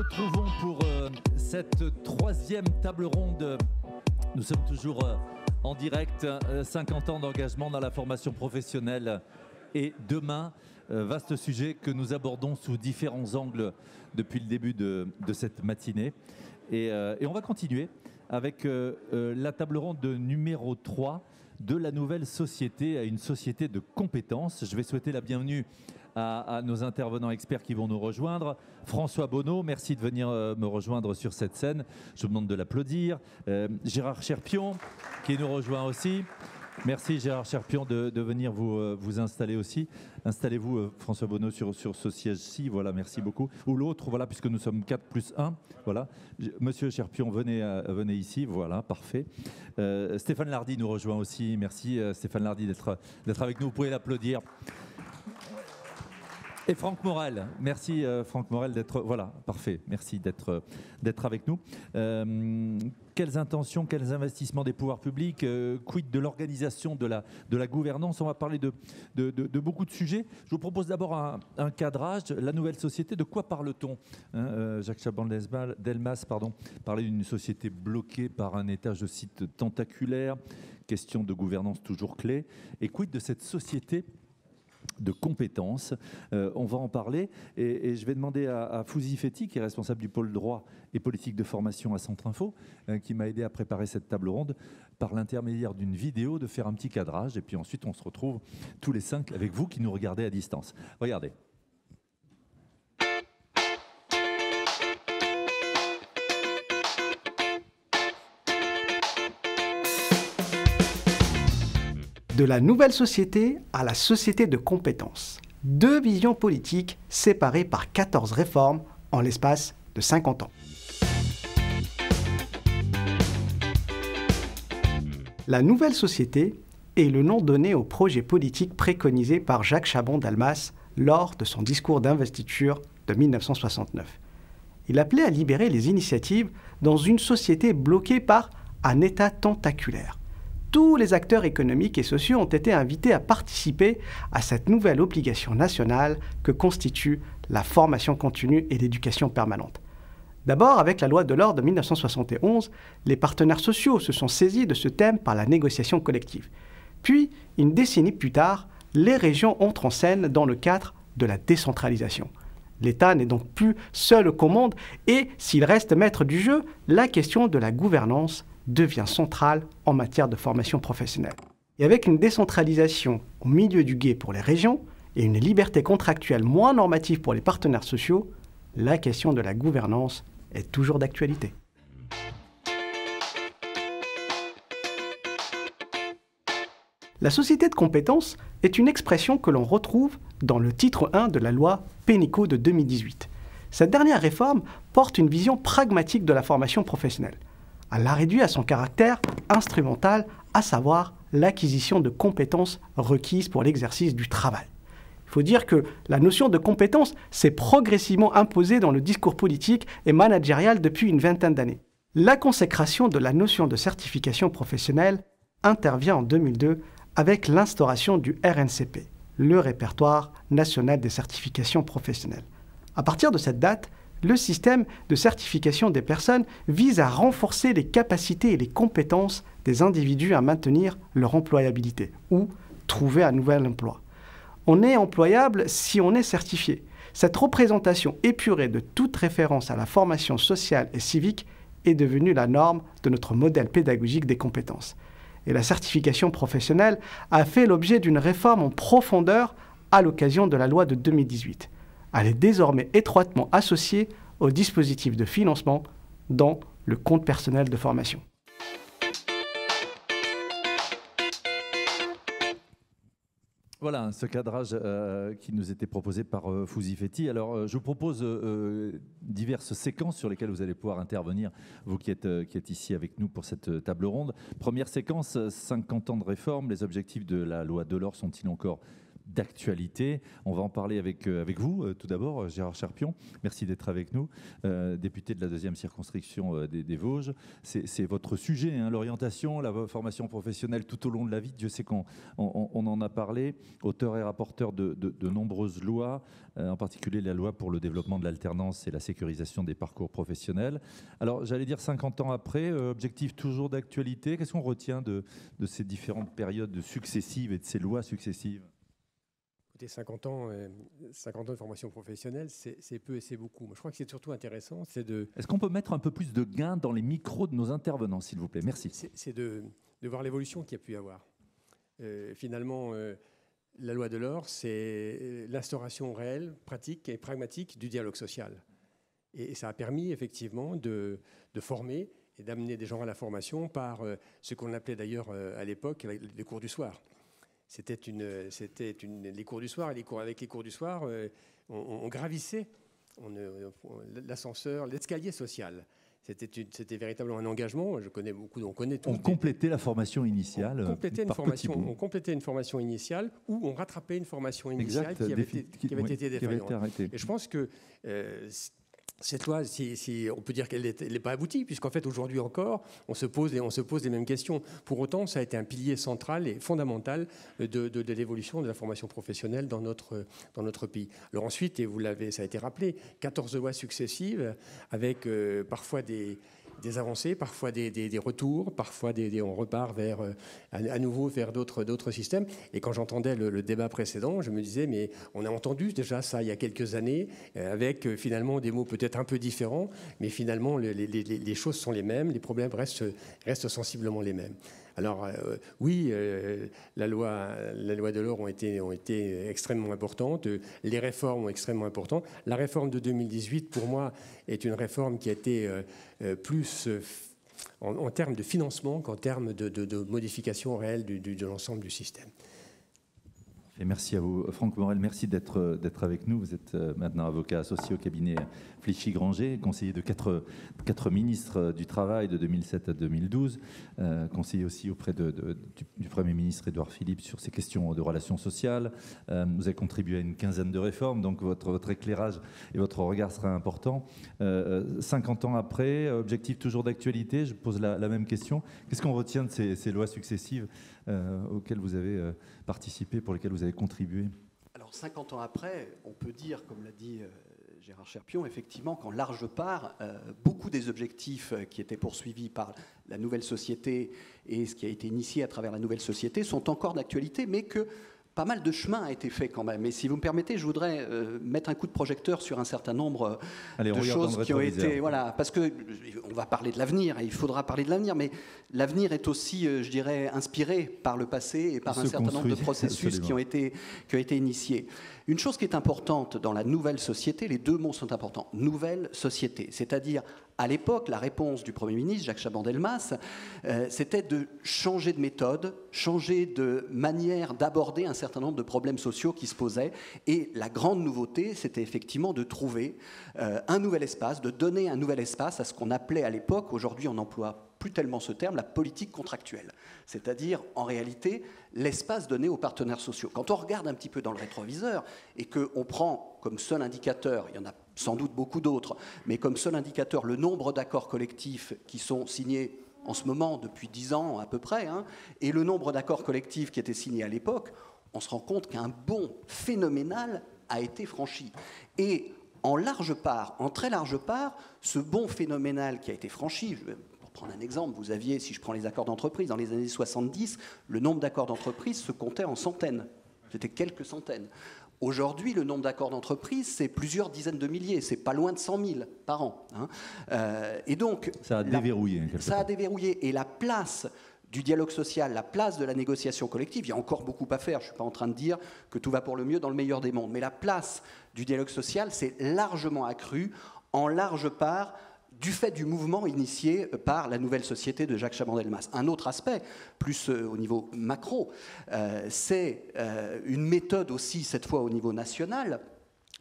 retrouvons pour euh, cette troisième table ronde. Nous sommes toujours euh, en direct, euh, 50 ans d'engagement dans la formation professionnelle. Et demain, euh, vaste sujet que nous abordons sous différents angles depuis le début de, cette matinée. Et, euh, on va continuer avec euh, euh, la table ronde numéro 3 de la nouvelle société à une société de compétences. Je vais souhaiter la bienvenue à nos intervenants experts qui vont nous rejoindre. François Bonneau, merci de venir euh, me rejoindre sur cette scène. Je vous demande de l'applaudir. Euh, Gérard Cherpion, qui nous rejoint aussi. Merci Gérard Cherpion de, venir vous, euh, vous installer aussi. Installez-vous François Bonneau sur, sur ce siège-ci. Voilà, merci beaucoup. Ou l'autre, voilà, puisque nous sommes 4 plus 1. Voilà. Monsieur Cherpion, venez, venez ici. Voilà, parfait. Stéphane Lardy nous rejoint aussi. Merci Stéphane Lardy d'être avec nous. Vous pouvez l'applaudir. Et Franck Morel, merci euh, Franck Morel d'être voilà parfait, merci d'être euh, d'être avec nous. Euh, quelles intentions, quels investissements des pouvoirs publics, quid de l'organisation de la de la gouvernance? On va parler de de, beaucoup de sujets. Je vous propose d'abord un, un cadrage. La nouvelle société, de quoi parle-t-on Hein, Jacques Chaban-Delmas parlait d'une société bloquée par un état, je cite, tentaculaire? Question de gouvernance toujours clé. Et quid de cette société de compétences. Euh, on va en parler et, je vais demander à, à Fouzi Fetti, qui est responsable du pôle droit et politique de formation à Centre Info, euh, qui m'a aidé à préparer cette table ronde par l'intermédiaire d'une vidéo, de faire un petit cadrage et puis ensuite on se retrouve tous les cinq avec vous qui nous regardez à distance. Regardez. De la nouvelle société à la société de compétences. Deux visions politiques séparées par 14 réformes en l'espace de 50 ans. La nouvelle société est le nom donné au projet politique préconisé par Jacques Chabon-Dalmas lors de son discours d'investiture de 1969. Il appelait à libérer les initiatives dans une société bloquée par un État tentaculaire. Tous les acteurs économiques et sociaux ont été invités à participer à cette nouvelle obligation nationale que constitue la formation continue et l'éducation permanente. D'abord, avec la loi de l'ordre de 1971, les partenaires sociaux se sont saisis de ce thème par la négociation collective. Puis, une décennie plus tard, les régions entrent en scène dans le cadre de la décentralisation. L'État n'est donc plus seul aux commandes et, s'il reste maître du jeu, la question de la gouvernance devient centrale en matière de formation professionnelle. Et avec une décentralisation au milieu du guet pour les régions et une liberté contractuelle moins normative pour les partenaires sociaux, la question de la gouvernance est toujours d'actualité. La société de compétences est une expression que l'on retrouve dans le titre 1 de la loi Pénicaud de 2018. Cette dernière réforme porte une vision pragmatique de la formation professionnelle. Elle l'a réduit à son caractère instrumental, à savoir l'acquisition de compétences requises pour l'exercice du travail. Il faut dire que la notion de compétence s'est progressivement imposée dans le discours politique et managérial depuis une vingtaine d'années. La consécration de la notion de certification professionnelle intervient en 2002 avec l'instauration du RNCP, le répertoire national des certifications professionnelles. À partir de cette date, le système de certification des personnes vise à renforcer les capacités et les compétences des individus à maintenir leur employabilité ou trouver un nouvel emploi. On est employable si on est certifié. Cette représentation épurée de toute référence à la formation sociale et civique est devenue la norme de notre modèle pédagogique des compétences. Et la certification professionnelle a fait l'objet d'une réforme en profondeur à l'occasion de la loi de 2018. Elle est désormais étroitement associée au dispositif de financement dans le compte personnel de formation. Voilà ce cadrage euh, qui nous était proposé par euh, Fouzi Fetti. Alors, euh, je vous propose euh, diverses séquences sur lesquelles vous allez pouvoir intervenir, vous qui êtes, ici avec nous pour cette table ronde. Première séquence, euh, 50 ans de réforme. Les objectifs de la loi Delors sont-ils encore d'actualité. On va en parler avec, euh, vous, euh, tout d'abord, Gérard Charpion. Merci d'être avec nous, député de la deuxième circonscription des, Vosges. C'est votre sujet, hein, l'orientation, la formation professionnelle tout au long de la vie. Dieu sait qu'on on, en a parlé, auteur et rapporteur de, nombreuses lois, en particulier la loi pour le développement de l'alternance et la sécurisation des parcours professionnels. Alors, j'allais dire 50 ans après, objectif toujours d'actualité. Qu'est-ce qu'on retient de ces différentes périodes successives et de ces lois successives? 50 ans, 50 euh, ans de formation professionnelle, c'est peu et c'est beaucoup. je crois que c'est surtout intéressant, c'est de... Est-ce qu'on peut mettre un peu plus de gain dans les micros de nos intervenants, s'il vous plaît? Merci. C'est de, de, voir l'évolution qu'il y a pu y avoir. Euh, finalement, euh, la loi de l'or, c'est l'instauration réelle, pratique et pragmatique du dialogue social. Et, ça a permis effectivement de, de former et d'amener des gens à la formation par ce qu'on appelait d'ailleurs à l'époque les cours du soir c'était une, c'était une, les cours du soir. Et les cours, avec les cours du soir, euh, on, gravissait l'ascenseur, l'escalier social. C'était, c'était véritablement un engagement. Je connais beaucoup, on connaît On complétait la formation initiale. On complétait, une formation, on complétait une formation initiale ou on rattrapait une formation initiale qui avait, été, qui avait été défaillante. Et je pense que euh, cette loi, si, on peut dire qu'elle n'est pas aboutie, puisqu'en fait aujourd'hui encore, on se pose on se pose les mêmes questions. Pour autant, ça a été un pilier central et fondamental de, l'évolution de la formation professionnelle dans notre dans notre pays. Alors ensuite, et vous l'avez, ça a été rappelé, 14 lois successives avec euh, parfois des des avancées, parfois des, retours, parfois des, on repart vers, euh, à, nouveau vers d'autres systèmes. Et quand j'entendais le, débat précédent, je me disais, mais on a entendu déjà ça il y a quelques années, euh, avec euh, finalement des mots peut-être un peu différents, mais finalement les, choses sont les mêmes, les problèmes restent, restent sensiblement les mêmes. Alors oui, la, loi, la loi de l'or ont été, ont été extrêmement importantes, les réformes ont extrêmement importantes. La réforme de 2018, pour moi, est une réforme qui a été euh, plus euh, en, termes de financement qu'en termes de, modification réelle de l'ensemble du système merci à vous. Franck Morel, merci d'être avec nous. Vous êtes euh, maintenant avocat associé au cabinet Flichy-Granger, conseiller de quatre, ministres du Travail de 2007 à 2012, euh, conseiller aussi auprès du, Premier ministre Édouard Philippe sur ces questions de relations sociales. Euh, vous avez contribué à une quinzaine de réformes, donc votre, éclairage et votre regard sera important. 50 ans après, objectif toujours d'actualité, je pose la, même question. Qu'est-ce qu'on retient de ces, lois successives auxquelles vous avez participé, pour lesquels vous avez contribué? Alors, 50 ans après, on peut dire, comme l'a dit euh, Gérard Cherpion, effectivement, qu'en large part, euh, beaucoup des objectifs euh, qui étaient poursuivis par la nouvelle société et ce qui a été initié à travers la nouvelle société sont encore d'actualité, mais que pas mal de chemin a été fait quand même. Et si vous me permettez, je voudrais euh, mettre un coup de projecteur sur un certain nombre de choses qui ont été. Voilà, parce que on va parler de l'avenir et il faudra parler de l'avenir, mais l'avenir est aussi, euh, je dirais, inspiré par le passé et par un certain nombre de processus qui ont, été, qui ont été initiés. Une chose qui est importante dans la nouvelle société, les deux mots sont importants, nouvelle société, c'est-à-dire à l'époque, la réponse du Premier ministre, Jacques Chaban-Delmas, euh, c'était de changer de méthode, changer de manière d'aborder un certain nombre de problèmes sociaux qui se posaient. Et la grande nouveauté, c'était effectivement de trouver euh, un nouvel espace, de donner un nouvel espace à ce qu'on appelait à l'époque, aujourd'hui on emploie plus tellement ce terme, la politique contractuelle, c'est-à-dire en réalité l'espace donné aux partenaires sociaux. Quand on regarde un petit peu dans le rétroviseur et qu'on prend comme seul indicateur, il y en a sans doute beaucoup d'autres, mais comme seul indicateur le nombre d'accords collectifs qui sont signés en ce moment depuis dix ans à peu près, hein, et le nombre d'accords collectifs qui étaient signés à l'époque, on se rend compte qu'un bond phénoménal a été franchi. Et en large part, en très large part, ce bond phénoménal qui a été franchi, prendre un exemple, vous aviez, si je prends les accords d'entreprise, dans les années 70, le nombre d'accords d'entreprise se comptait en centaines. C'était quelques centaines. Aujourd'hui, le nombre d'accords d'entreprise, c'est plusieurs dizaines de milliers, c'est pas loin de 100 000 par an. Hein. Euh, et donc, ça a déverrouillé. Ça a déverrouillé. Et la place du dialogue social, la place de la négociation collective, il y a encore beaucoup à faire. Je ne suis pas en train de dire que tout va pour le mieux dans le meilleur des mondes, mais la place du dialogue social s'est largement accrue, en large part du fait du mouvement initié par la nouvelle société de Jacques Chaban-Delmas. Un autre aspect, plus euh, au niveau macro, euh, c'est euh, une méthode aussi, cette fois au niveau national,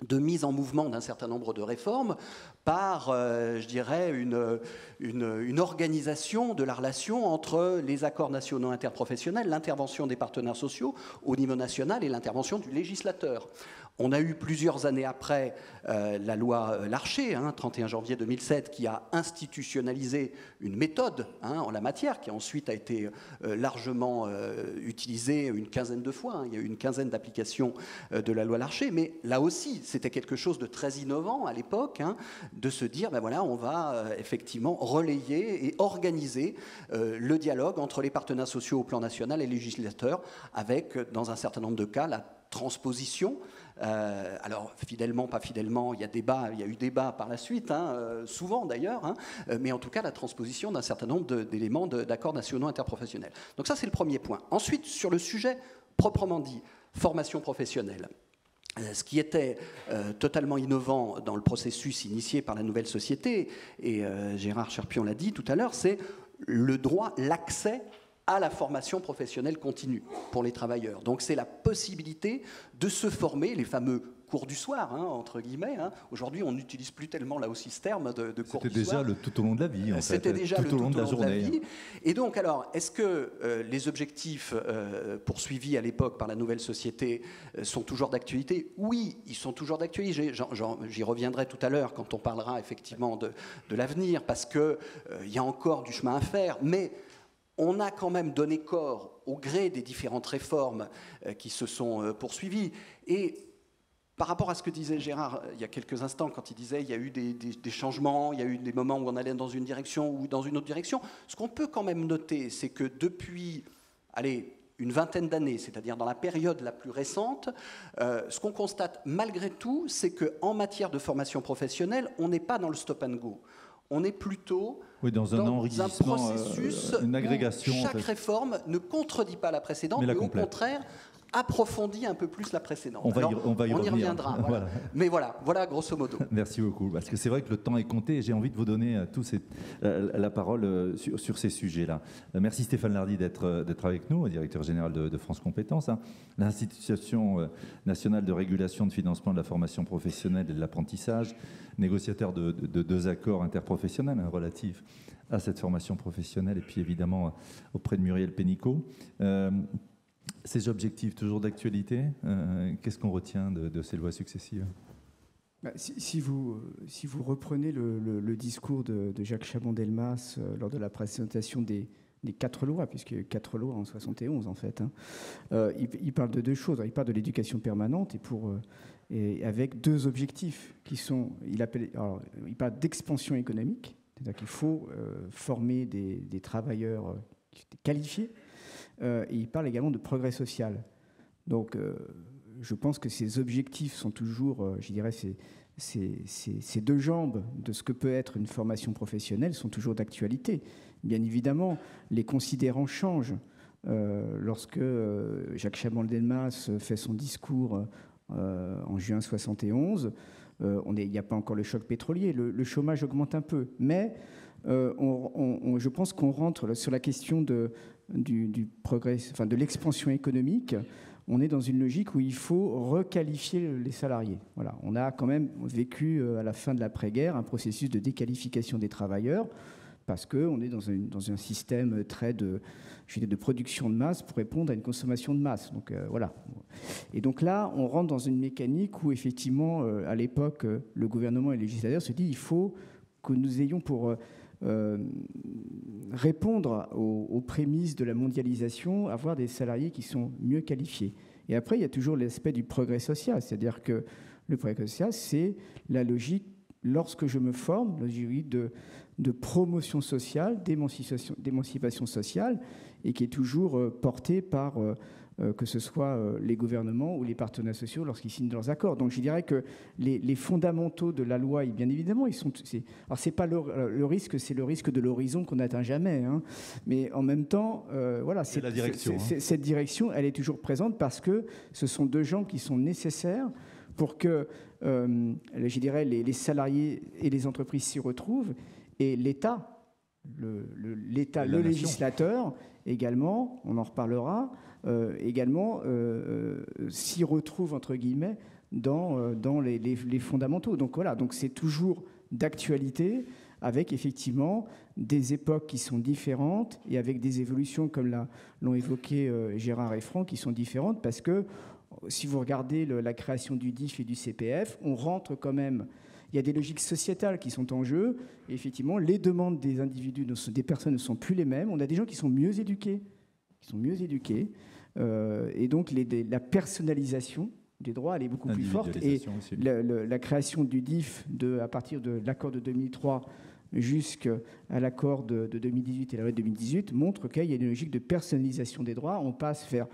de mise en mouvement d'un certain nombre de réformes par, je dirais, une, organisation de la relation entre les accords nationaux interprofessionnels, l'intervention des partenaires sociaux au niveau national et l'intervention du législateur. On a eu plusieurs années après euh, la loi euh, Larcher, 31 hein, janvier 2007, qui a institutionnalisé une méthode hein, en la matière, qui ensuite a été euh, largement utilisée une quinzaine de fois. Hein. Il y a eu une quinzaine d'applications de la loi Larcher, mais là aussi, c'était quelque chose de très innovant à l'époque, de se dire, ben voilà, on va effectivement relayer et organiser le dialogue entre les partenaires sociaux au plan national et les législateurs, avec, dans un certain nombre de cas, la transposition euh, alors, fidèlement, pas fidèlement, il y a, débat, il y eu débat par la suite, hein, euh, souvent d'ailleurs, hein, euh, mais en tout cas la transposition d'un certain nombre d'éléments d'accords nationaux interprofessionnels. Donc ça, c'est le premier point. Ensuite, sur le sujet proprement dit, formation professionnelle. Ce qui était totalement innovant dans le processus initié par la nouvelle société, et Gérard Cherpion l'a dit tout à l'heure, c'est le droit, l'accès à la formation professionnelle continue pour les travailleurs. Donc c'est la possibilité de se former, les fameux cours du soir, hein, entre guillemets. Hein. Aujourd'hui, on n'utilise plus tellement là aussi ce terme de, de cours du soir. C'était déjà le tout au long de la vie. C'était déjà tout le tout au long, de, la journée. Et donc, alors, est-ce que euh, les objectifs euh, poursuivis à l'époque par la nouvelle société euh, sont toujours d'actualité? Oui, ils sont toujours d'actualité. J'y reviendrai tout à l'heure quand on parlera effectivement de, de l'avenir, parce qu'il il y a encore du chemin à faire. Mais on a quand même donné corps au gré des différentes réformes euh, qui se sont euh, poursuivies. Et par rapport à ce que disait Gérard euh, il y a quelques instants, quand il disait il y a eu des, changements, il y a eu des moments où on allait dans une direction ou dans une autre direction, ce qu'on peut quand même noter, c'est que depuis, allez, une vingtaine d'années, c'est-à-dire dans la période la plus récente, ce qu'on constate malgré tout, c'est qu'en matière de formation professionnelle, on n'est pas dans le stop and go on est plutôt dans un, processus euh, une agrégation, où chaque réforme ne contredit pas la précédente, mais, au contraire approfondit un peu plus la précédente. On, va y, on, va y, reviendra. Mais voilà, voilà grosso modo. Merci beaucoup, parce que c'est vrai que le temps est compté et j'ai envie de vous donner euh, tous euh, la parole sur, ces sujets-là. merci Stéphane Lardy d'être avec nous, directeur général de, France Compétences. Hein. L'Institution nationale de régulation de financement de la formation professionnelle et de l'apprentissage négociateur de, deux accords interprofessionnels hein, relatifs à cette formation professionnelle et puis évidemment euh, auprès de Muriel Pénicaud. Euh, ces objectifs toujours d'actualité, euh, qu'est-ce qu'on retient de, ces lois successives? Bah, si, vous, si vous reprenez le, discours de, Jacques Chabon-Delmas lors de la présentation des, quatre lois, puisqu'il y eu quatre lois en 71 en fait, hein, il, parle de deux choses. Il parle de l'éducation permanente et pour et avec deux objectifs qui sont, il, appelle, il parle d'expansion économique, c'est-à-dire qu'il faut euh, former des, travailleurs euh, qualifiés, euh, et il parle également de progrès social. Donc, je pense que ces objectifs sont toujours, je dirais, ces, deux jambes de ce que peut être une formation professionnelle sont toujours d'actualité. Bien évidemment, les considérants changent. lorsque Jacques Chaban-Delmas fait son discours euh, en juin 71. Euh, il n'y a pas encore le choc pétrolier, le, chômage augmente un peu, mais euh, je pense qu'on rentre sur la question de, du, progrès, enfin de l'expansion économique. On est dans une logique où il faut requalifier les salariés. Voilà, on a quand même vécu à la fin de l'après-guerre un processus de déqualification des travailleurs parce qu'on est dans dans un système très de, de production de masse pour répondre à une consommation de masse. Donc euh, voilà. Et donc là, on rentre dans une mécanique où effectivement, euh, à l'époque, euh, le gouvernement et le législateur se disent il faut que nous ayons pour répondre aux, prémices de la mondialisation, avoir des salariés qui sont mieux qualifiés. Et après, il y a toujours l'aspect du progrès social, c'est-à-dire que le progrès social, c'est la logique, lorsque je me forme, la logique de, promotion sociale, d'émancipation sociale, et qui est toujours euh, porté par euh, euh, que ce soit les gouvernements ou les partenaires sociaux lorsqu'ils signent leurs accords. Donc je dirais que les, fondamentaux de la loi, bien évidemment, ils sont. Alors c'est pas le, risque, c'est le risque de l'horizon qu'on n'atteint jamais. Hein. Mais en même temps, voilà, c'est la direction. Hein. Cette direction, elle est toujours présente parce que ce sont deux gens qui sont nécessaires pour que, je dirais, les, les salariés et les entreprises s'y retrouvent et l'État l'État, le, législateur également, on en reparlera, euh, également euh, euh, s'y retrouve entre guillemets dans, dans les, les fondamentaux. Donc voilà, donc c'est toujours d'actualité avec effectivement des époques qui sont différentes et avec des évolutions, comme l'ont évoqué euh, Gérard et Franck, qui sont différentes parce que si vous regardez la création du DIF et du CPF, on rentre quand même. Il y a des logiques sociétales qui sont en jeu. Et effectivement, les demandes des individus, des personnes ne sont plus les mêmes. On a des gens qui sont mieux éduqués, qui sont mieux éduqués. Euh, et donc, la personnalisation des droits, elle est beaucoup plus forte. Et la, création du DIF de, à partir de l'accord de 2003 jusqu'à l'accord de, 2018 et la loi de 2018 montre qu'il y a une logique de personnalisation des droits. On passe vers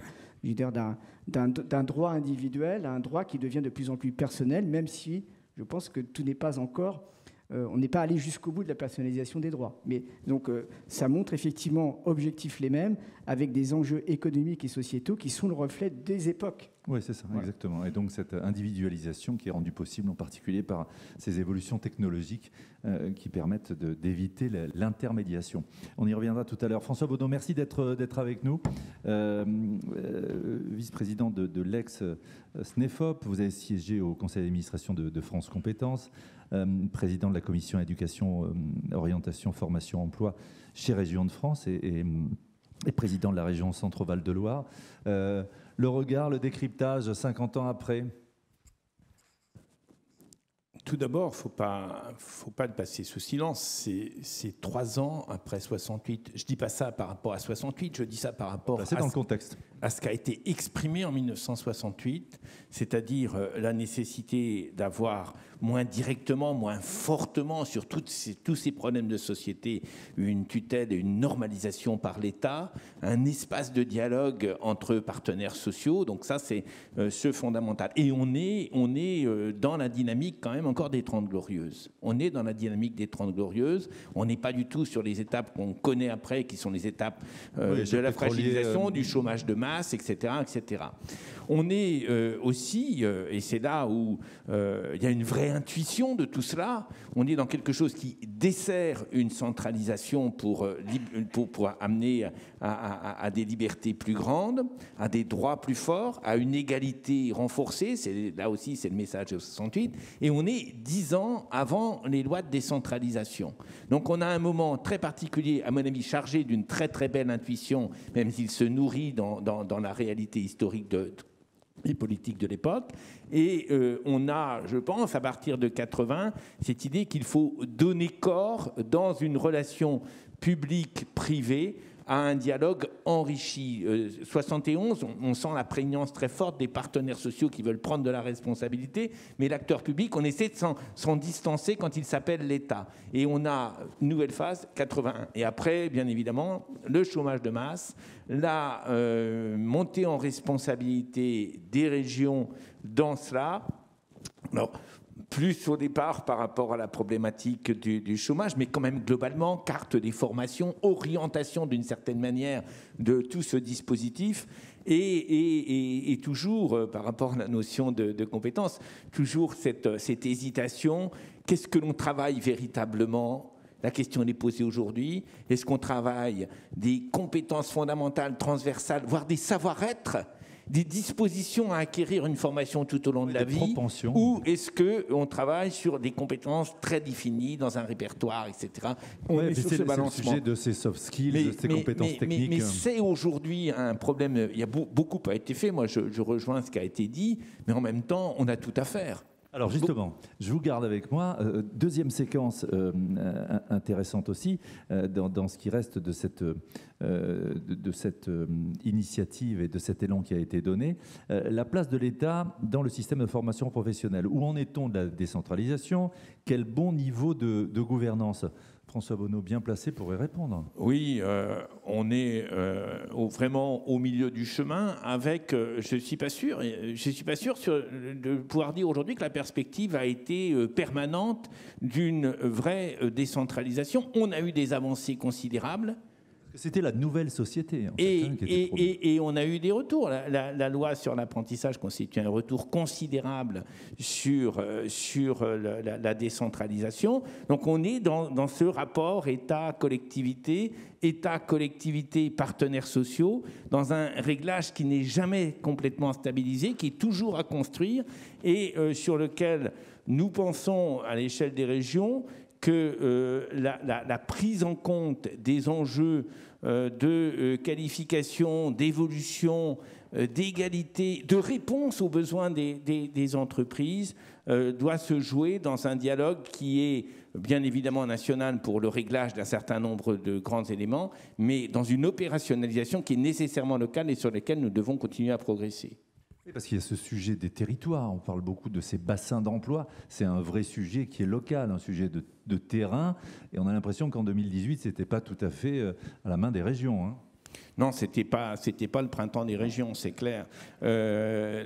d'un droit individuel à un droit qui devient de plus en plus personnel, même si je pense que tout n'est pas encore euh, on n'est pas allé jusqu'au bout de la personnalisation des droits. Mais donc, euh, ça montre effectivement objectifs les mêmes, avec des enjeux économiques et sociétaux qui sont le reflet des époques. Oui, c'est ça, exactement. Et donc cette individualisation qui est rendue possible en particulier par ces évolutions technologiques euh, qui permettent d'éviter l'intermédiation. On y reviendra tout à l'heure. François Baudon, merci d'être avec nous. Vice-président de, l'ex-SNEFOP, vous avez siégé au conseil d'administration de, de France Compétences. Euh, président de la commission éducation, euh, orientation, formation, emploi chez Région de France et, président de la région Centre-Val de Loire. Euh, le regard, le décryptage 50 ans après tout d'abord, il ne faut pas, faut pas le passer sous silence. C'est trois ans après 68. Je ne dis pas ça par rapport à 68, je dis ça par rapport à, dans le contexte. à ce qui a été exprimé en 1968, c'est-à-dire la nécessité d'avoir moins directement, moins fortement sur ces, tous ces problèmes de société, une tutelle et une normalisation par l'État, un espace de dialogue entre partenaires sociaux. Donc ça, c'est euh, ce fondamental. Et on est, on est euh, dans la dynamique quand même encore des Trente Glorieuses. On est dans la dynamique des Trente Glorieuses. On n'est pas du tout sur les étapes qu'on connaît après, qui sont les étapes euh, de la fragilisation, du chômage de masse, etc. etc. On est aussi, et c'est là où il y a une vraie intuition de tout cela. On est dans quelque chose qui dessert une centralisation pour, euh, amener à, des libertés plus grandes, à des droits plus forts, à une égalité renforcée. Là aussi, c'est le message de 68. Et on est dix ans avant les lois de décentralisation. Donc on a un moment très particulier, à mon avis, chargé d'une très très belle intuition, même s'il se nourrit dans, la réalité historique de les politiques de l'époque. Et euh, on a, je pense, à partir de 80, cette idée qu'il faut donner corps dans une relation publique-privée à un dialogue enrichi. 71, euh, on, sent la prégnance très forte des partenaires sociaux qui veulent prendre de la responsabilité, mais l'acteur public, on essaie de s'en distancer quand il s'appelle l'État. Et on a nouvelle phase, 81. Et après, bien évidemment, le chômage de masse, la euh, montée en responsabilité des régions dans cela. Alors, plus au départ par rapport à la problématique du, chômage, mais quand même globalement, carte des formations, orientation d'une certaine manière de tout ce dispositif. Et, toujours, euh, par rapport à la notion de, compétence, toujours cette, cette hésitation, qu'est-ce que l'on travaille véritablement? La question est posée aujourd'hui. Est-ce qu'on travaille des compétences fondamentales, transversales, voire des savoir-être? Des dispositions à acquérir une formation tout au long de la vie Ou est-ce qu'on travaille sur des compétences très définies dans un répertoire, etc. On est sur ce balancement. le sujet de ces soft skills, de ces compétences techniques. Mais, c'est aujourd'hui un problème. Il y a beaucoup a été fait. Moi, je rejoins ce qui a été dit, mais en même temps, on a tout à faire. Alors justement, je vous garde avec moi. Euh, deuxième séquence euh, intéressante aussi, euh, dans, ce qui reste de cette, de, cette initiative et de cet élan qui a été donné, la place de l'État dans le système de formation professionnelle. Où en est-on de la décentralisation? Quel bon niveau de gouvernance? François Bonneau, bien placé pour y répondre. Oui, euh, on est euh, vraiment au milieu du chemin avec, euh, je ne suis pas sûr, je suis pas sûr de pouvoir dire aujourd'hui que la perspective a été permanente d'une vraie décentralisation. On a eu des avancées considérables. C'était la nouvelle société. et, hein, et, et, on a eu des retours. La, loi sur l'apprentissage constitue un retour considérable sur, euh, sur euh, la, décentralisation. Donc on est dans, dans ce rapport État-collectivité, État-collectivité, partenaires sociaux, dans un réglage qui n'est jamais complètement stabilisé, qui est toujours à construire et euh, sur lequel nous pensons à l'échelle des régions que la, la, prise en compte des enjeux de euh, qualification, d'évolution, euh, d'égalité, de réponse aux besoins des, entreprises doit se jouer dans un dialogue qui est bien évidemment national pour le réglage d'un certain nombre de grands éléments, mais dans une opérationnalisation qui est nécessairement locale et sur laquelle nous devons continuer à progresser parce qu'il y a ce sujet des territoires, on parle beaucoup de ces bassins d'emploi, c'est un vrai sujet qui est local, un sujet de, terrain, et on a l'impression qu'en 2018, ce n'était pas tout à fait euh, à la main des régions. Hein. Non, c'était pas, pas le printemps des régions, c'est clair. Euh,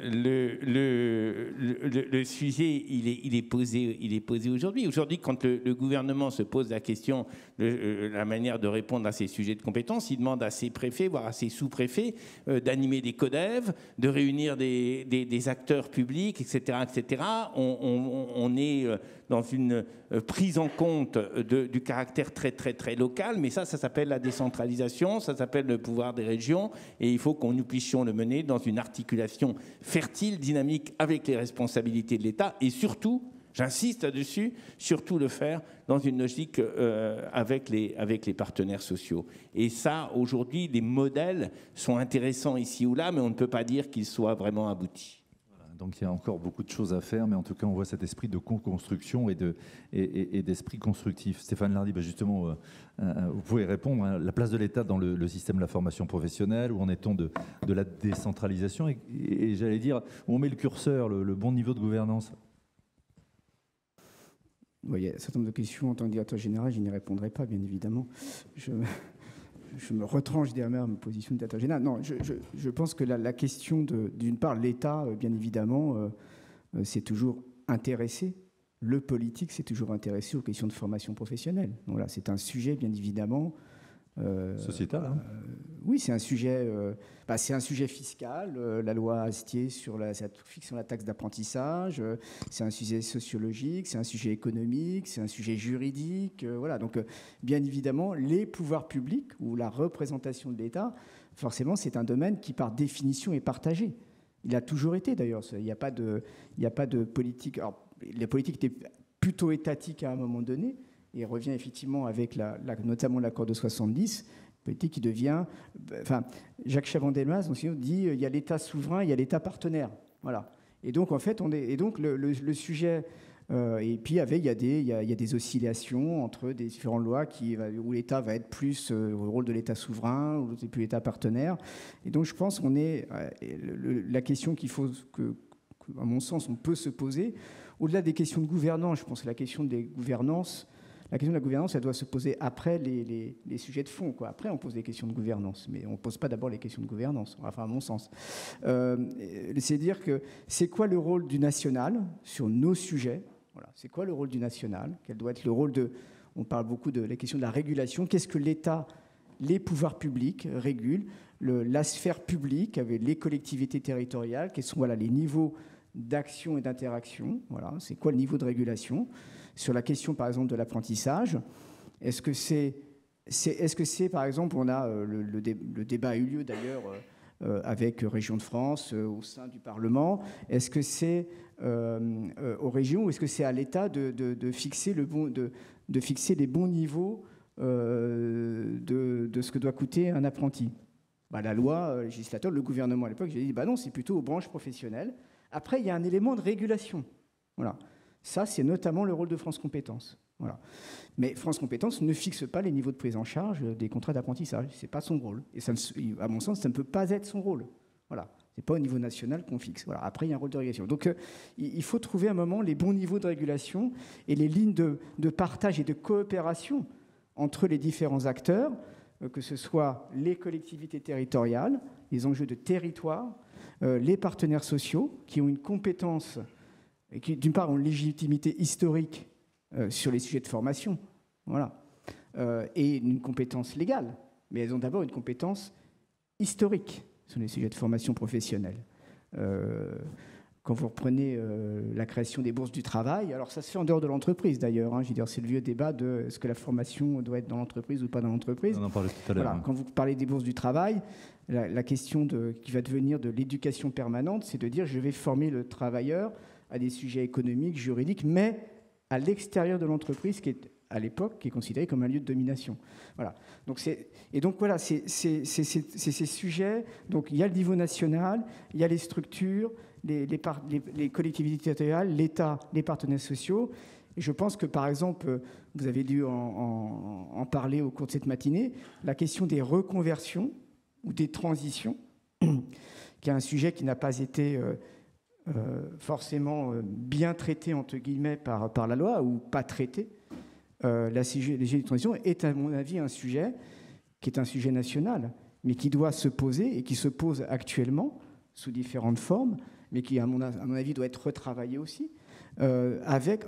le, sujet, il est, il est posé, posé aujourd'hui. Aujourd'hui, quand le, gouvernement se pose la question de euh, la manière de répondre à ces sujets de compétences, il demande à ses préfets, voire à ses sous-préfets, euh, d'animer des codev, de réunir des, des, acteurs publics, etc., etc. On, est dans une prise en compte du caractère très très très local, mais ça, ça s'appelle la décentralisation, ça s'appelle le pouvoir des régions, et il faut qu'on nous puissions le mener dans une articulation fertile, dynamique avec les responsabilités de l'État, et surtout, j'insiste là-dessus, surtout le faire dans une logique euh, avec, les, avec les partenaires sociaux. Et ça, aujourd'hui, les modèles sont intéressants ici ou là, mais on ne peut pas dire qu'ils soient vraiment aboutis. Donc il y a encore beaucoup de choses à faire, mais en tout cas, on voit cet esprit de co-construction et, de, et, d'esprit constructif. Stéphane Lardy, bah, justement, euh, euh, vous pouvez répondre. Hein, la place de l'État dans le, système de la formation professionnelle, où en est-on de, la décentralisation Et, j'allais dire, où on met le curseur, le, bon niveau de gouvernance? Il y a un certain nombre de questions en tant que directeur général, je n'y répondrai pas, bien évidemment. Je me retranche derrière ma position de data général. Non, je, pense que la, question d'une part, l'État, euh, bien évidemment, euh, euh, s'est toujours intéressé. Le politique s'est toujours intéressé aux questions de formation professionnelle. C'est un sujet, bien évidemment, Sociétal hein. euh, Oui, c'est un sujet, euh, bah, c'est un sujet fiscal. la loi Astier sur la, fixe la taxe d'apprentissage. c'est un sujet sociologique, c'est un sujet économique, c'est un sujet juridique. voilà. Donc, bien évidemment, les pouvoirs publics ou la représentation de l'État, forcément, c'est un domaine qui, par définition, est partagé. Il a toujours été, d'ailleurs. Il n'y a pas de, il a pas de politique. Alors, les politiques étaient plutôt étatiques à un moment donné et revient effectivement avec notamment l'accord de 70, politique qui devient. Enfin, Jacques Chaban-Delmas dit il y a l'État souverain, il y a l'État partenaire. Voilà. Et donc, en fait, on est, et donc le, sujet. Euh, et puis, il y, a des, il, y a, des oscillations entre des différentes lois qui, où l'État va être plus euh, au rôle de l'État souverain, ou plus l'État partenaire. Et donc, je pense qu'on est. Euh, la question qu'il faut, que, à mon sens, on peut se poser, au-delà des questions de gouvernance, je pense que la question des gouvernances la question de la gouvernance, elle doit se poser après les, sujets de fond. Après, on pose des questions de gouvernance, mais on ne pose pas d'abord les questions de gouvernance, enfin, à mon sens. Euh, c'est dire que c'est quoi le rôle du national sur nos sujets? Voilà. C'est quoi le rôle du national? Quel doit être le rôle de. On parle beaucoup de la question de la régulation. Qu'est-ce que l'État, les pouvoirs publics régulent? Le, La sphère publique avec les collectivités territoriales, quels sont voilà, les niveaux d'action et d'interaction? Voilà, c'est quoi le niveau de régulation? Sur la question, par exemple, de l'apprentissage. Est-ce que c'est, par exemple, on a euh, le, débat a eu lieu d'ailleurs euh, euh, avec Région de France au sein du Parlement. Est-ce que c'est aux régions ou est-ce que c'est à l'État de, fixer le bon, les bons niveaux de, ce que doit coûter un apprenti? Bah, La loi législateur, le gouvernement à l'époque, j'ai dit bah non, c'est plutôt aux branches professionnelles. Après, il y a un élément de régulation. Voilà. Ça, c'est notamment le rôle de France Compétences. Voilà. Mais France Compétences ne fixe pas les niveaux de prise en charge des contrats d'apprentissage. Ce n'est pas son rôle. Et à mon sens, ça ne peut pas être son rôle. Voilà. Ce n'est pas au niveau national qu'on fixe. Voilà. Après, il y a un rôle de régulation. Donc, euh, il faut trouver un moment les bons niveaux de régulation et les lignes de, partage et de coopération entre les différents acteurs, euh, que ce soit les collectivités territoriales, les enjeux de territoire, euh, les partenaires sociaux qui ont une compétence qui, d'une part, ont une légitimité historique euh, sur les sujets de formation, voilà, euh, et une compétence légale. mais elles ont d'abord une compétence historique sur les sujets de formation professionnelle. Euh, quand vous reprenez la création des bourses du travail, alors ça se fait en dehors de l'entreprise d'ailleurs. Hein, c'est le vieux débat de est-ce que la formation doit être dans l'entreprise ou pas dans l'entreprise. On en parlait tout à l'heure. Hein. Quand vous parlez des bourses du travail, la, question de, qui va devenir de l'éducation permanente, c'est de dire je vais former le travailleur à des sujets économiques, juridiques, mais à l'extérieur de l'entreprise, qui est à l'époque qui est considéré comme un lieu de domination. Voilà. Donc et donc voilà, c'est ces sujets. Donc il y a le niveau national, il y a les structures, les, collectivités territoriales, l'État, les partenaires sociaux. Et je pense que, par exemple, vous avez dû en, parler au cours de cette matinée, la question des reconversions ou des transitions, qui est un sujet qui n'a pas été euh, euh, forcément euh, bien traité, entre guillemets, par, la loi, ou pas traité. la sujet, les transition est, à mon avis, un sujet qui est un sujet national, mais qui doit se poser et qui se pose actuellement sous différentes formes mais qui, à mon, avis, doit être retravaillé aussi, euh, avec,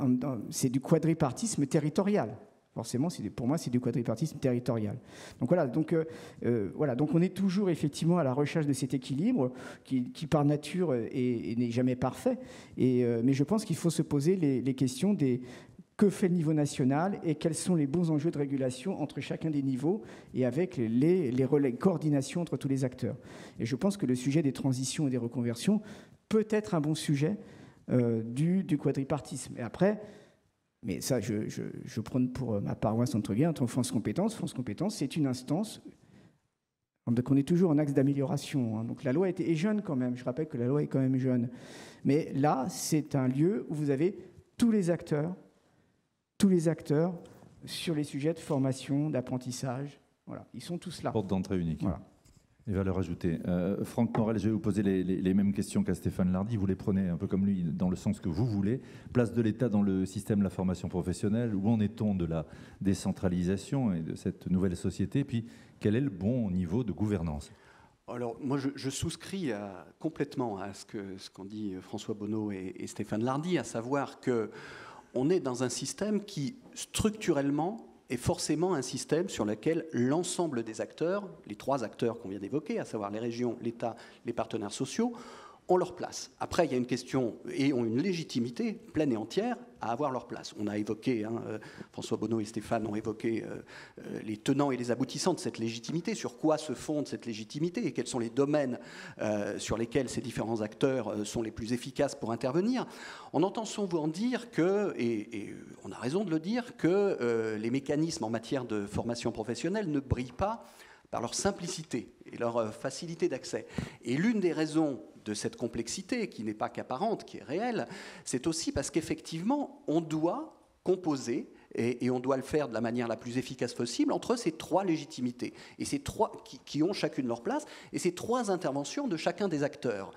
c'est du quadripartisme territorial. Forcément, pour moi, c'est du quadripartisme territorial. Donc voilà, euh, euh, on est toujours effectivement à la recherche de cet équilibre qui, par nature n'est jamais parfait. Mais je pense qu'il faut se poser les, les, questions des que fait le niveau national et quels sont les bons enjeux de régulation entre chacun des niveaux et avec les, les relais, coordination entre tous les acteurs. Et je pense que le sujet des transitions et des reconversions peut être un bon sujet euh, du, quadripartisme. Et après, mais ça, je, je, prône pour euh, ma paroisse, entre guillemets, en France Compétences. France Compétences, c'est une instance. Donc on est toujours en axe d'amélioration. Hein. Donc la loi est jeune quand même. Je rappelle que la loi est quand même jeune. Mais là, c'est un lieu où vous avez tous les acteurs, tous les acteurs sur les sujets de formation, d'apprentissage. Voilà, ils sont tous là. Porte d'entrée unique. Voilà. Et valeur ajoutée. Euh, Franck Morel, je vais vous poser les, mêmes questions qu'à Stéphane Lardy. Vous les prenez un peu comme lui, dans le sens que vous voulez. Place de l'État dans le système de la formation professionnelle. Où en est-on de la décentralisation et de cette nouvelle société? Puis, quel est le bon niveau de gouvernance? Alors, moi, je, souscris complètement à ce qu'ont ce dit François Bonneau et, et, Stéphane Lardy, à savoir que on est dans un système qui, structurellement, est forcément un système sur lequel l'ensemble des acteurs, les trois acteurs qu'on vient d'évoquer, à savoir les régions, l'État, les partenaires sociaux, leur place. Après, il y a une question et ont une légitimité pleine et entière à avoir leur place. On a évoqué, hein, euh, François Bonneau et Stéphane ont évoqué euh, euh, les tenants et les aboutissants de cette légitimité, sur quoi se fonde cette légitimité et quels sont les domaines sur lesquels ces différents acteurs sont les plus efficaces pour intervenir? On entend souvent dire que, et, on a raison de le dire, que les mécanismes en matière de formation professionnelle ne brillent pas par leur simplicité et leur facilité d'accès. Et l'une des raisons de cette complexité, qui n'est pas qu'apparente, qui est réelle, c'est aussi parce qu'effectivement, on doit composer et, on doit le faire de la manière la plus efficace possible entre ces trois légitimités et ces qui, ont chacune leur place et ces trois interventions de chacun des acteurs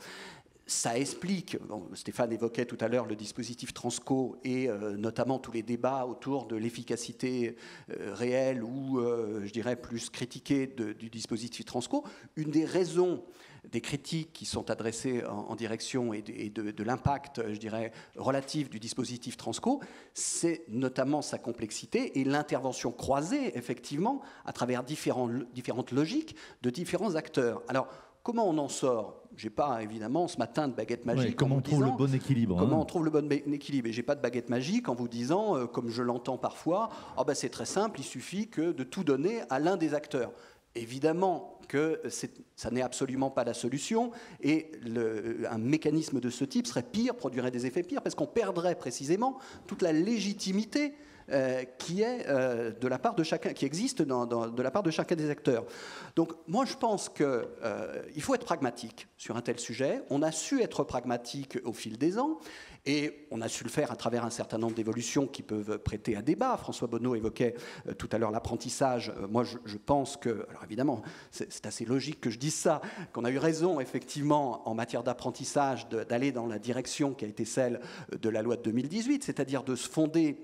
ça explique, Stéphane évoquait tout à l'heure le dispositif Transco et euh, notamment tous les débats autour de l'efficacité euh, réelle ou, euh, je dirais, plus critiquée du dispositif Transco. Une des raisons des critiques qui sont adressées en, direction et de, l'impact, je dirais, relatif du dispositif Transco, c'est notamment sa complexité et l'intervention croisée, effectivement, à travers différentes logiques de différents acteurs. Alors, comment on en sort? J'ai pas évidemment ce matin de baguette magique. comment on trouve le bon équilibre Comment hein. on trouve le bon équilibre Et j'ai pas de baguette magique en vous disant, euh, comme je l'entends parfois, oh ben c'est très simple, il suffit que de tout donner à l'un des acteurs. Évidemment que ça n'est absolument pas la solution et un mécanisme de ce type serait pire, produirait des effets pires, parce qu'on perdrait précisément toute la légitimité euh, qui est euh, de la part de chacun, qui existe de la part de chacun des acteurs. Donc moi je pense qu'il euh, faut être pragmatique sur un tel sujet. On a su être pragmatique au fil des ans. Et on a su le faire à travers un certain nombre d'évolutions qui peuvent prêter à débat. François Bonneau évoquait tout à l'heure l'apprentissage. moi, je, pense que, alors évidemment, c'est assez logique que je dise ça, qu'on a eu raison, effectivement, en matière d'apprentissage, d'aller dans la direction qui a été celle de la loi de 2018, c'est-à-dire de se fonder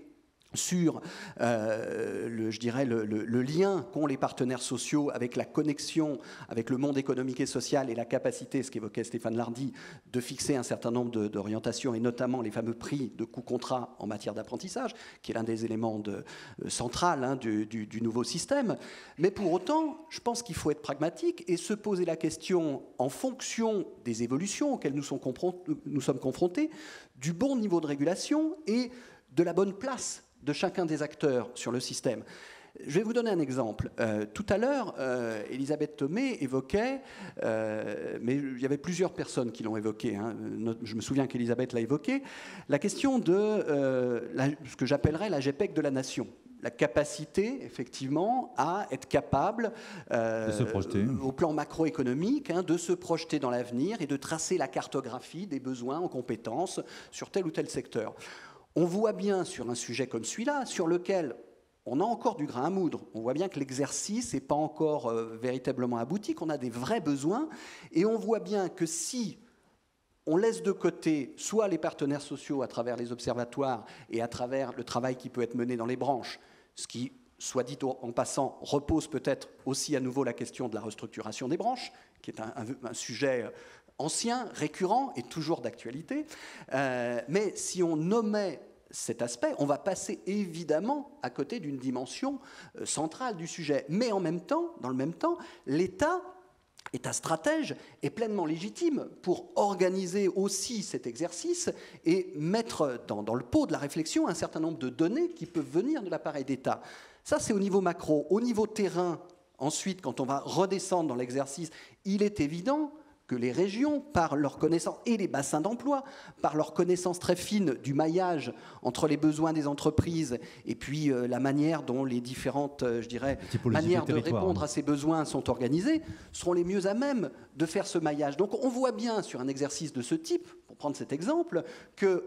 sur euh, le, je dirais le, lien qu'ont les partenaires sociaux avec la connexion avec le monde économique et social et la capacité, ce qu'évoquait Stéphane Lardy, de fixer un certain nombre d'orientations et notamment les fameux prix de coût-contrat en matière d'apprentissage, qui est l'un des éléments de, euh, hein, du, nouveau système. Mais pour autant, je pense qu'il faut être pragmatique et se poser la question en fonction des évolutions auxquelles nous nous sommes confrontés, du bon niveau de régulation et de la bonne place de chacun des acteurs sur le système. Je vais vous donner un exemple. Euh, tout à l'heure, euh, Elisabeth Thomé évoquait, euh, mais il y avait plusieurs personnes qui l'ont évoqué, hein, je me souviens qu'Elisabeth l'a évoqué, la question de ce que j'appellerais la GPEC de la nation la capacité, effectivement, à être capable, au plan macroéconomique, hein, de se projeter dans l'avenir et de tracer la cartographie des besoins en compétences sur tel ou tel secteur. On voit bien sur un sujet comme celui-là, sur lequel on a encore du grain à moudre. On voit bien que l'exercice n'est pas encore euh, véritablement abouti, qu'on a des vrais besoins. Et on voit bien que si on laisse de côté soit les partenaires sociaux à travers les observatoires et à travers le travail qui peut être mené dans les branches, ce qui, soit dit en passant, repose peut-être aussi à nouveau la question de la restructuration des branches, qui est un, sujet euh, ancien, récurrent et toujours d'actualité. Euh, mais si on nommait cet aspect, on va passer évidemment à côté d'une dimension euh, centrale du sujet. Mais en même temps, dans le même temps, l'État État stratège est pleinement légitime pour organiser aussi cet exercice et mettre dans, dans, le pot de la réflexion un certain nombre de données qui peuvent venir de l'appareil d'État. Ça, c'est au niveau macro. Au niveau terrain, ensuite, quand on va redescendre dans l'exercice, il est évident que les régions, par leur connaissance, et les bassins d'emploi, par leur connaissance très fine du maillage entre les besoins des entreprises et puis euh, la manière dont les différentes, euh, je dirais, manières de répondre à ces besoins sont organisées, seront les mieux à même de faire ce maillage. Donc on voit bien sur un exercice de ce type, pour prendre cet exemple, que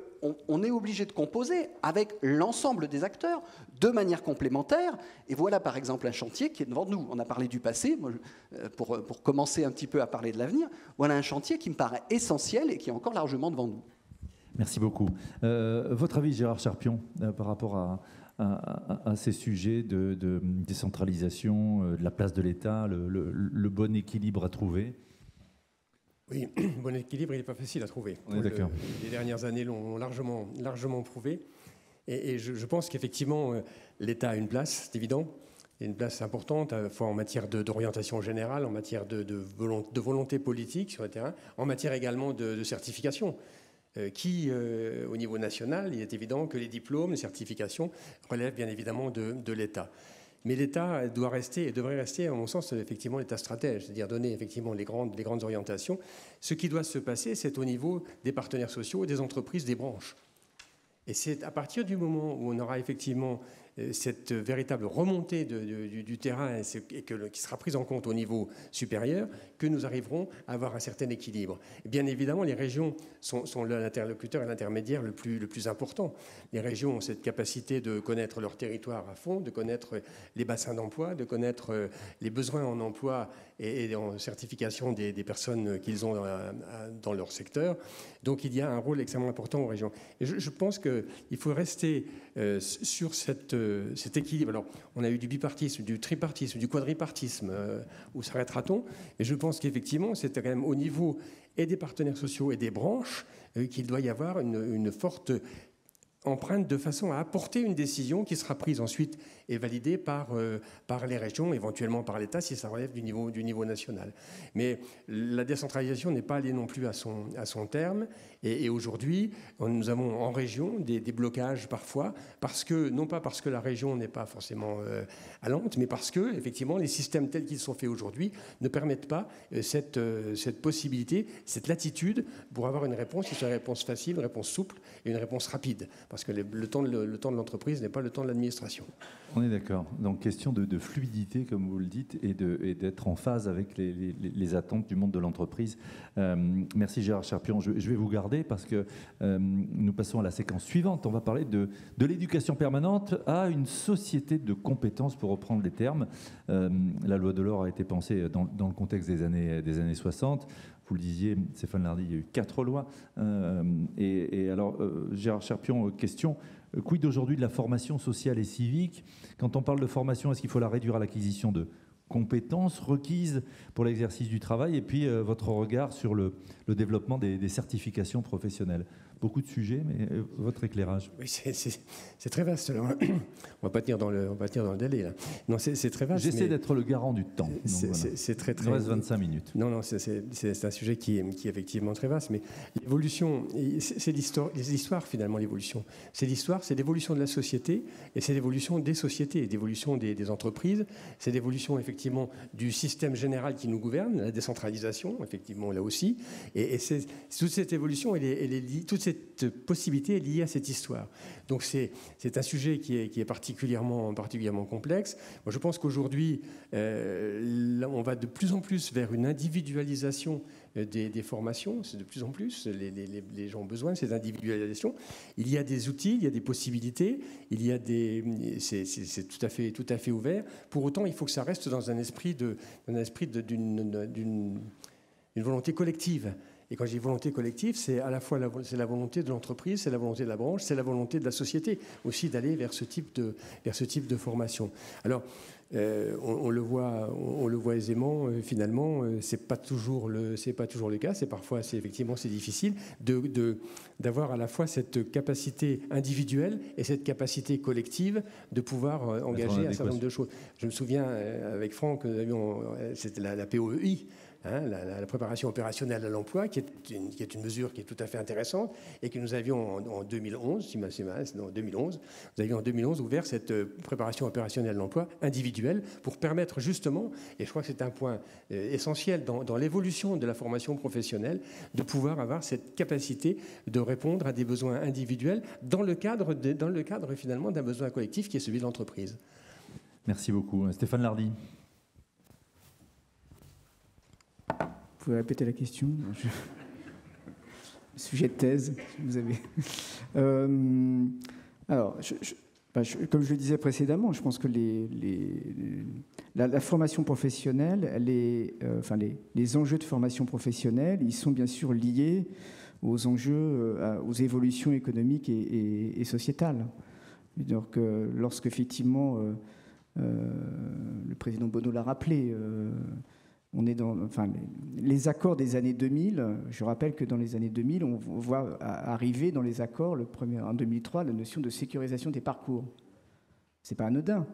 on, est obligé de composer avec l'ensemble des acteurs de manière complémentaire. Et voilà par exemple un chantier qui est devant nous. On a parlé du passé, euh, pour, pour commencer un petit peu à parler de l'avenir. Voilà un chantier qui me paraît essentiel et qui est encore largement devant nous. Merci beaucoup. Euh, votre avis, Gérard Charpion, euh, par rapport à, ces sujets de, décentralisation, de la place de l'État, le, bon équilibre à trouver? Oui, bon équilibre, il n'est pas facile à trouver. les dernières années l'ont largement, largement prouvé. Et, je, pense qu'effectivement, euh, l'État a une place, c'est évident. une place importante, à la fois en matière d'orientation générale, en matière de, volonté, politique sur le terrain, en matière également de, certification. Euh, qui, euh, au niveau national, il est évident que les diplômes, les certifications relèvent bien évidemment de l'État. Mais l'État doit rester et devrait rester, à mon sens, effectivement l'État stratège, c'est-à-dire donner effectivement les grandes, les grandes orientations. Ce qui doit se passer, c'est au niveau des partenaires sociaux, des entreprises, des branches. Et c'est à partir du moment où on aura effectivement cette véritable remontée du, terrain et, qui sera prise en compte au niveau supérieur, que nous arriverons à avoir un certain équilibre. bien évidemment, les régions sont, l'interlocuteur et l'intermédiaire le plus, important. Les régions ont cette capacité de connaître leur territoire à fond, de connaître les bassins d'emploi, de connaître euh, les besoins en emploi et, en certification des, personnes qu'ils ont euh, dans leur secteur. Donc il y a un rôle extrêmement important aux régions. Je, pense qu'il faut rester sur cette cet équilibre. Alors, on a eu du bipartisme, du tripartisme, du quadripartisme. Euh, où s'arrêtera-t-on? Et je pense qu'effectivement, c'est quand même au niveau et des partenaires sociaux et des branches euh, qu'il doit y avoir une forte empreinte de façon à apporter une décision qui sera prise ensuite et validée par, euh, par les régions, éventuellement par l'État si ça relève du niveau, du niveau national. Mais la décentralisation n'est pas allée non plus à son, à son terme. Et, aujourd'hui, nous avons en région des, blocages parfois, parce que, non pas parce que la région n'est pas forcément euh, allante, mais parce que, effectivement, les systèmes tels qu'ils sont faits aujourd'hui ne permettent pas euh, cette, cette possibilité, cette latitude pour avoir une réponse qui soit une réponse facile, une réponse souple et une réponse rapide parce que le, temps de, l'entreprise n'est pas le temps de l'administration. On est d'accord. Donc question de, fluidité, comme vous le dites, et d'être en phase avec les, attentes du monde de l'entreprise. Euh, merci Gérard Charpion. Je, vais vous garder parce que euh, nous passons à la séquence suivante. On va parler de, l'éducation permanente à une société de compétences, pour reprendre les termes. Euh, la loi de l'or a été pensée dans, le contexte des années, des années 60. Vous le disiez, Stéphane Lardy, il y a eu quatre lois. et, alors, Gérard Cherpion, question. Quid aujourd'hui de la formation sociale et civique? Quand on parle de formation, est-ce qu'il faut la réduire à l'acquisition de compétences requises pour l'exercice du travail et puis votre regard sur le, développement des certifications professionnelles beaucoup de sujets, mais euh, votre éclairage. Oui, c'est très vaste. On ne va pas tenir dans le, on va tenir dans le délai. Là. Non, c'est très vaste. J'essaie d'être le garant du temps. C'est très très. Il reste 25 minutes. Non, non, c'est un sujet qui est, qui est, effectivement très vaste. Mais l'évolution, c'est l'histoire finalement l'évolution. C'est l'histoire, c'est l'évolution de la société et c'est l'évolution des sociétés, l'évolution des, des, entreprises. C'est l'évolution effectivement du système général qui nous gouverne, la décentralisation effectivement là aussi. Et, c'est toute cette évolution, elle est, elle est toute cette possibilité est liée à cette histoire. Donc c'est un sujet qui est, qui est, particulièrement, particulièrement complexe. Moi, je pense qu'aujourd'hui, euh, on va de plus en plus vers une individualisation euh, des, des formations. C'est de plus en plus, les, les, les, gens ont besoin de cette individualisation. Il y a des outils, il y a des possibilités, il y a des, c'est tout à fait, tout à fait ouvert. Pour autant, il faut que ça reste dans un esprit d'une volonté collective. Et quand je dis volonté collective, c'est à la fois la, la volonté de l'entreprise, c'est la volonté de la branche, c'est la volonté de la société aussi d'aller vers ce type de, vers ce type de formation. Alors, euh, on, le voit, on, le voit aisément. Euh, finalement, euh, c'est pas toujours le, c'est pas toujours le cas. C'est parfois, c'est effectivement, c'est difficile de, d'avoir à la fois cette capacité individuelle et cette capacité collective de pouvoir engager un certain nombre de choses. Je me souviens avec Franck, c'était la, la POEI. Hein, la, préparation opérationnelle à l'emploi, qui, est une mesure qui est tout à fait intéressante et que nous avions en, 2011, si mal, en 2011, nous avions en 2011 ouvert cette euh, préparation opérationnelle à l'emploi individuelle pour permettre justement, et je crois que c'est un point euh, essentiel dans, l'évolution de la formation professionnelle, de pouvoir avoir cette capacité de répondre à des besoins individuels dans le cadre, dans le cadre finalement d'un besoin collectif qui est celui de l'entreprise. Merci beaucoup. Stéphane Lardy. Vous pouvez répéter la question Sujet de thèse, si vous avez. Euh, alors, bah, comme je le disais précédemment, je pense que les, la, formation professionnelle, euh, les, enjeux de formation professionnelle, ils sont bien sûr liés aux enjeux, euh, aux évolutions économiques et, sociétales. Donc, lorsque effectivement, le président Bonneau l'a rappelé, on est dans, enfin, les, accords des années 2000, je rappelle que dans les années 2000, on voit arriver dans les accords, le premier, en 2003, la notion de sécurisation des parcours. C'est pas anodin.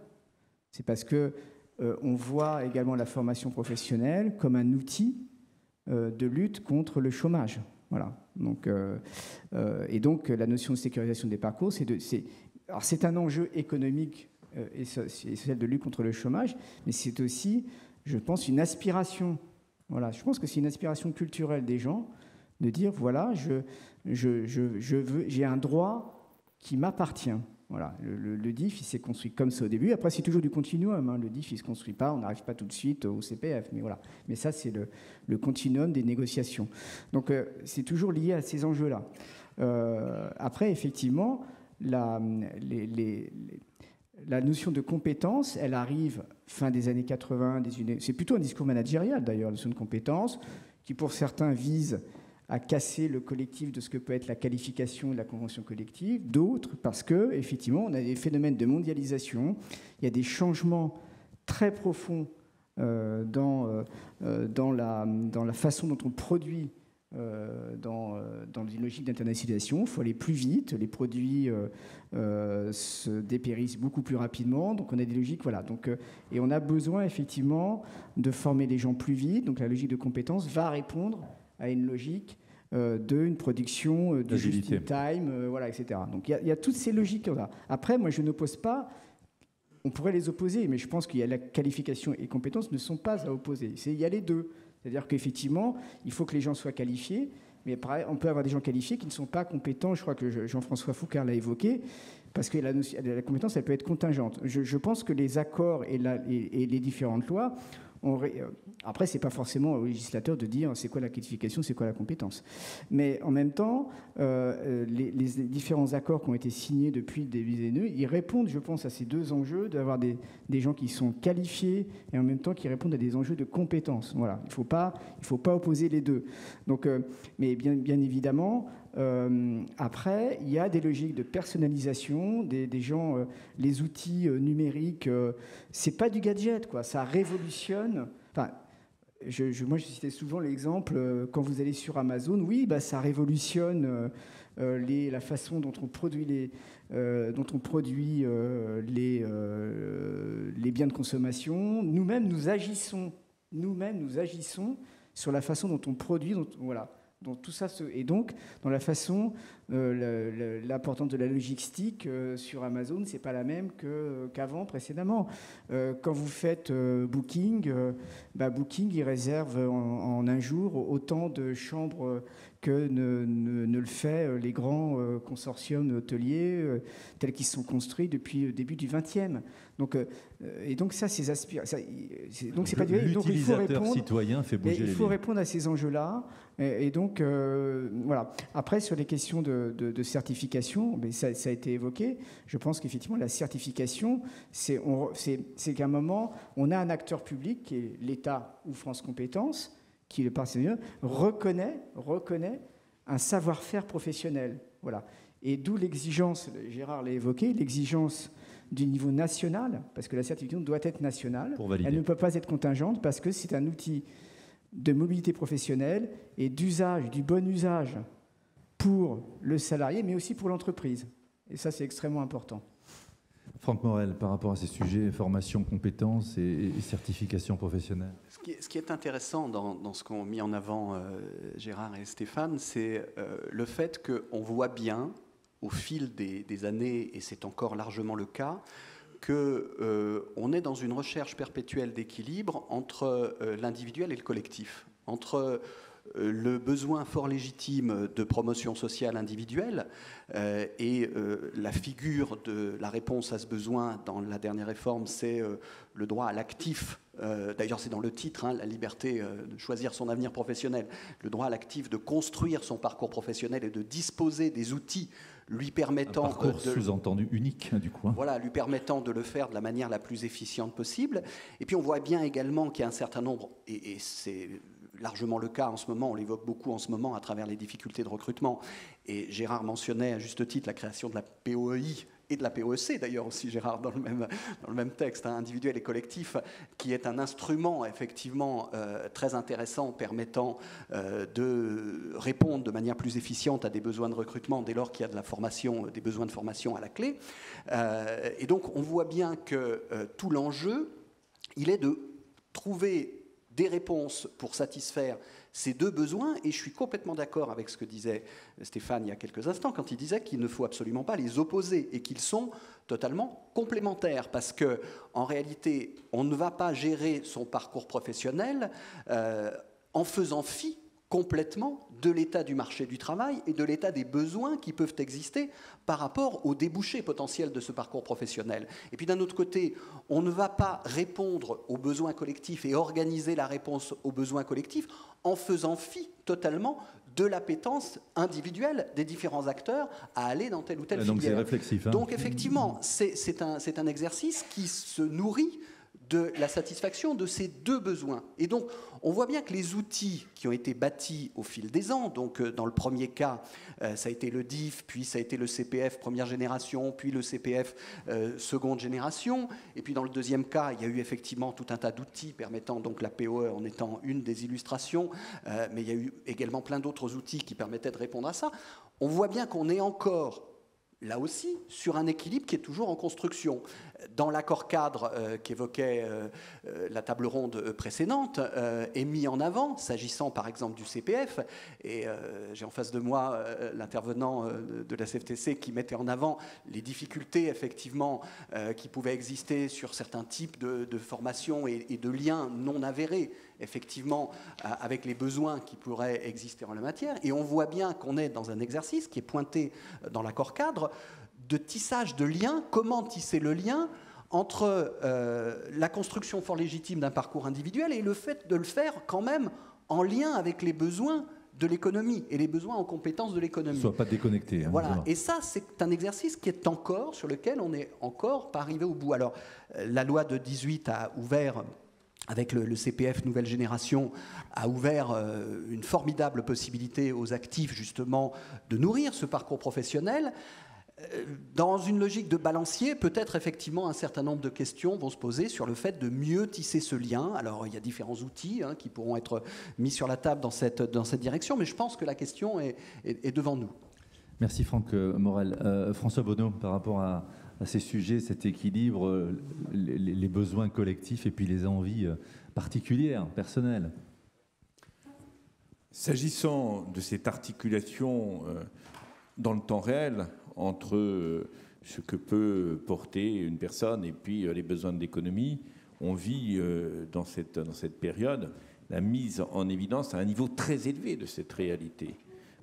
C'est parce que euh, on voit également la formation professionnelle comme un outil euh, de lutte contre le chômage. Voilà. Donc, euh, et donc la notion de sécurisation des parcours, c'est c'est un enjeu économique et celle de lutte contre le chômage, mais c'est aussi je pense, une aspiration. Voilà, je pense que c'est une aspiration culturelle des gens de dire voilà, je, je, je, veux, j'ai un droit qui m'appartient. Voilà, le, DIF, il s'est construit comme ça au début. Après, c'est toujours du continuum. Hein. Le DIF, il ne se construit pas, on n'arrive pas tout de suite au CPF. Mais voilà. Mais ça, c'est le, le, continuum des négociations. Donc, euh, c'est toujours lié à ces enjeux-là. Euh, après, effectivement, la, les, les, la notion de compétence, elle arrive fin des années 80. C'est plutôt un discours managérial d'ailleurs, la notion de compétence, qui pour certains vise à casser le collectif de ce que peut être la qualification de la convention collective, d'autres parce que effectivement on a des phénomènes de mondialisation, il y a des changements très profonds euh, dans, euh, euh, dans, la, dans la façon dont on produit euh, dans, euh, dans, une logique d'internationalisation. Il faut aller plus vite. Les produits euh, se dépérissent beaucoup plus rapidement. Donc, on a des logiques. Voilà. Donc, et on a besoin, effectivement, de former les gens plus vite. Donc, la logique de compétence va répondre à une logique d'une production de just in time, voilà, etc. Donc, il y, y, a toutes ces logiques-là. Après, moi, je n'oppose pas on pourrait les opposer, mais je pense qu'il y a la qualification et compétences ne sont pas à opposer. Il y a les deux. C'est-à-dire qu'effectivement, il faut que les gens soient qualifiés, mais on peut avoir des gens qualifiés qui ne sont pas compétents. Je crois que Jean-François Foucault l'a évoqué, parce que la, compétence, elle peut être contingente. Je, pense que les accords et, les différentes lois on, après, c'est pas forcément au législateur de dire c'est quoi la qualification, c'est quoi la compétence. Mais en même temps, les, différents accords qui ont été signés depuis le début des années, ils répondent, je pense, à ces deux enjeux d'avoir des, des, gens qui sont qualifiés et en même temps qui répondent à des enjeux de compétences. Voilà, il faut faut pas opposer les deux. Donc, mais bien, bien évidemment, euh, après, il y a des logiques de personnalisation, des, gens, euh, les outils euh, numériques, c'est pas du gadget, quoi. Ça révolutionne. Moi, je citais souvent l'exemple quand vous allez sur Amazon, oui, bah, ça révolutionne la façon dont on produit les, dont on produit les, biens de consommation. Nous-mêmes, nous agissons, nous-mêmes, nous agissons sur la façon dont on produit, voilà tout ça et donc dans la façon, euh, l'importance de la logistique euh, sur Amazon, c'est pas la même qu'avant précédemment. Euh, quand vous faites Booking, bah, Booking il réserve en, un jour autant de chambres que ne, ne, le fait les grands consortiums hôteliers tels qu'ils sont construits depuis le début du XXe. Donc, et donc ça, c'est donc c'est pas du donc il faut répondre. Citoyen fait bouger il faut répondre à ces enjeux-là et, donc, euh, voilà. Après, sur les questions de, certification, mais ça, a été évoqué. Je pense qu'effectivement, la certification, c'est qu'à un moment, on a un acteur public qui est l'État ou France Compétences, qui le partenaire, reconnaît, reconnaît un savoir-faire professionnel. Voilà. Et d'où l'exigence, Gérard l'a évoqué, l'exigence du niveau national, parce que la certification doit être nationale. Elle ne peut pas être contingente parce que c'est un outil de mobilité professionnelle et d'usage, du bon usage pour le salarié, mais aussi pour l'entreprise. Et ça, c'est extrêmement important. Franck Morel, par rapport à ces sujets, formation, compétences et, certification professionnelle ce qui, est, intéressant dans, ce qu'ont mis en avant euh, Gérard et Stéphane, c'est euh, le fait qu'on voit bien, au fil des années, et c'est encore largement le cas, qu'on euh, est dans une recherche perpétuelle d'équilibre entre euh, l'individuel et le collectif, entre euh, le besoin fort légitime de promotion sociale individuelle et la figure de la réponse à ce besoin dans la dernière réforme, c'est le droit à l'actif. D'ailleurs, c'est dans le titre, hein, la liberté de choisir son avenir professionnel, le droit à l'actif de construire son parcours professionnel et de disposer des outils lui permettant un parcours sous-entendu unique hein, du coup. Hein. Voilà, lui permettant de le faire de la manière la plus efficiente possible. Et puis on voit bien également qu'il y a un certain nombre, et, et c'est largement le cas en ce moment, on l'évoque beaucoup en ce moment à travers les difficultés de recrutement. Et Gérard mentionnait à juste titre la création de la POEI, et de la POEC d'ailleurs aussi, Gérard, dans le même, dans le même texte, hein, individuel et collectif, qui est un instrument effectivement euh, très intéressant permettant euh, de répondre de manière plus efficiente à des besoins de recrutement dès lors qu'il y a de la formation, des besoins de formation à la clé. Euh, et donc on voit bien que tout l'enjeu, il est de trouver des réponses pour satisfaire ces deux besoins, et je suis complètement d'accord avec ce que disait Stéphane il y a quelques instants, quand il disait qu'il ne faut absolument pas les opposer, et qu'ils sont totalement complémentaires, parce que en réalité, on ne va pas gérer son parcours professionnel euh, en faisant fi complètement de l'état du marché du travail et de l'état des besoins qui peuvent exister par rapport aux débouchés potentiels de ce parcours professionnel. Et puis d'un autre côté, on ne va pas répondre aux besoins collectifs et organiser la réponse aux besoins collectifs en faisant fi totalement de l'appétence individuelle des différents acteurs à aller dans telle ou telle donc filière. Réflexif, hein. Donc effectivement, c'est un, un exercice qui se nourrit de la satisfaction de ces deux besoins. Et donc, on voit bien que les outils qui ont été bâtis au fil des ans, donc euh, dans le premier cas, euh, ça a été le DIF, puis ça a été le CPF première génération, puis le CPF euh, seconde génération, et puis dans le deuxième cas, il y a eu effectivement tout un tas d'outils permettant donc la POE en étant une des illustrations, mais il y a eu également plein d'autres outils qui permettaient de répondre à ça. On voit bien qu'on est encore là aussi, sur un équilibre qui est toujours en construction. Dans l'accord cadre euh, qu'évoquait euh, euh, la table ronde précédente, est mis en avant, s'agissant par exemple du CPF, et j'ai en face de moi l'intervenant de la CFTC qui mettait en avant les difficultés effectivement qui pouvaient exister sur certains types de, formations et de liens non avérés effectivement avec les besoins qui pourraient exister en la matière. Et on voit bien qu'on est dans un exercice qui est pointé dans l'accord cadre de tissage de liens, comment tisser le lien entre la construction fort légitime d'un parcours individuel et le fait de le faire quand même en lien avec les besoins de l'économie et les besoins en compétences de l'économie. Soit pas déconnecté. Hein, voilà. Et ça, c'est un exercice qui est encore, sur lequel on n'est encore pas arrivé au bout. Alors, euh, la loi de 18 a ouvert avec le, CPF Nouvelle Génération, a ouvert euh, une formidable possibilité aux actifs justement de nourrir ce parcours professionnel. Euh, dans une logique de balancier, peut-être effectivement un certain nombre de questions vont se poser sur le fait de mieux tisser ce lien. Alors il y a différents outils hein, qui pourront être mis sur la table dans cette, dans cette direction, mais je pense que la question est, est, devant nous. Merci Franck euh, Morel. François Bonneau, par rapport à, ces sujets, cet équilibre, les, les, besoins collectifs et puis les envies particulières, personnelles. S'agissant de cette articulation dans le temps réel, entre euh, ce que peut porter une personne et puis euh, les besoins de l'économie. On vit euh, dans cette, dans cette période la mise en évidence à un niveau très élevé de cette réalité.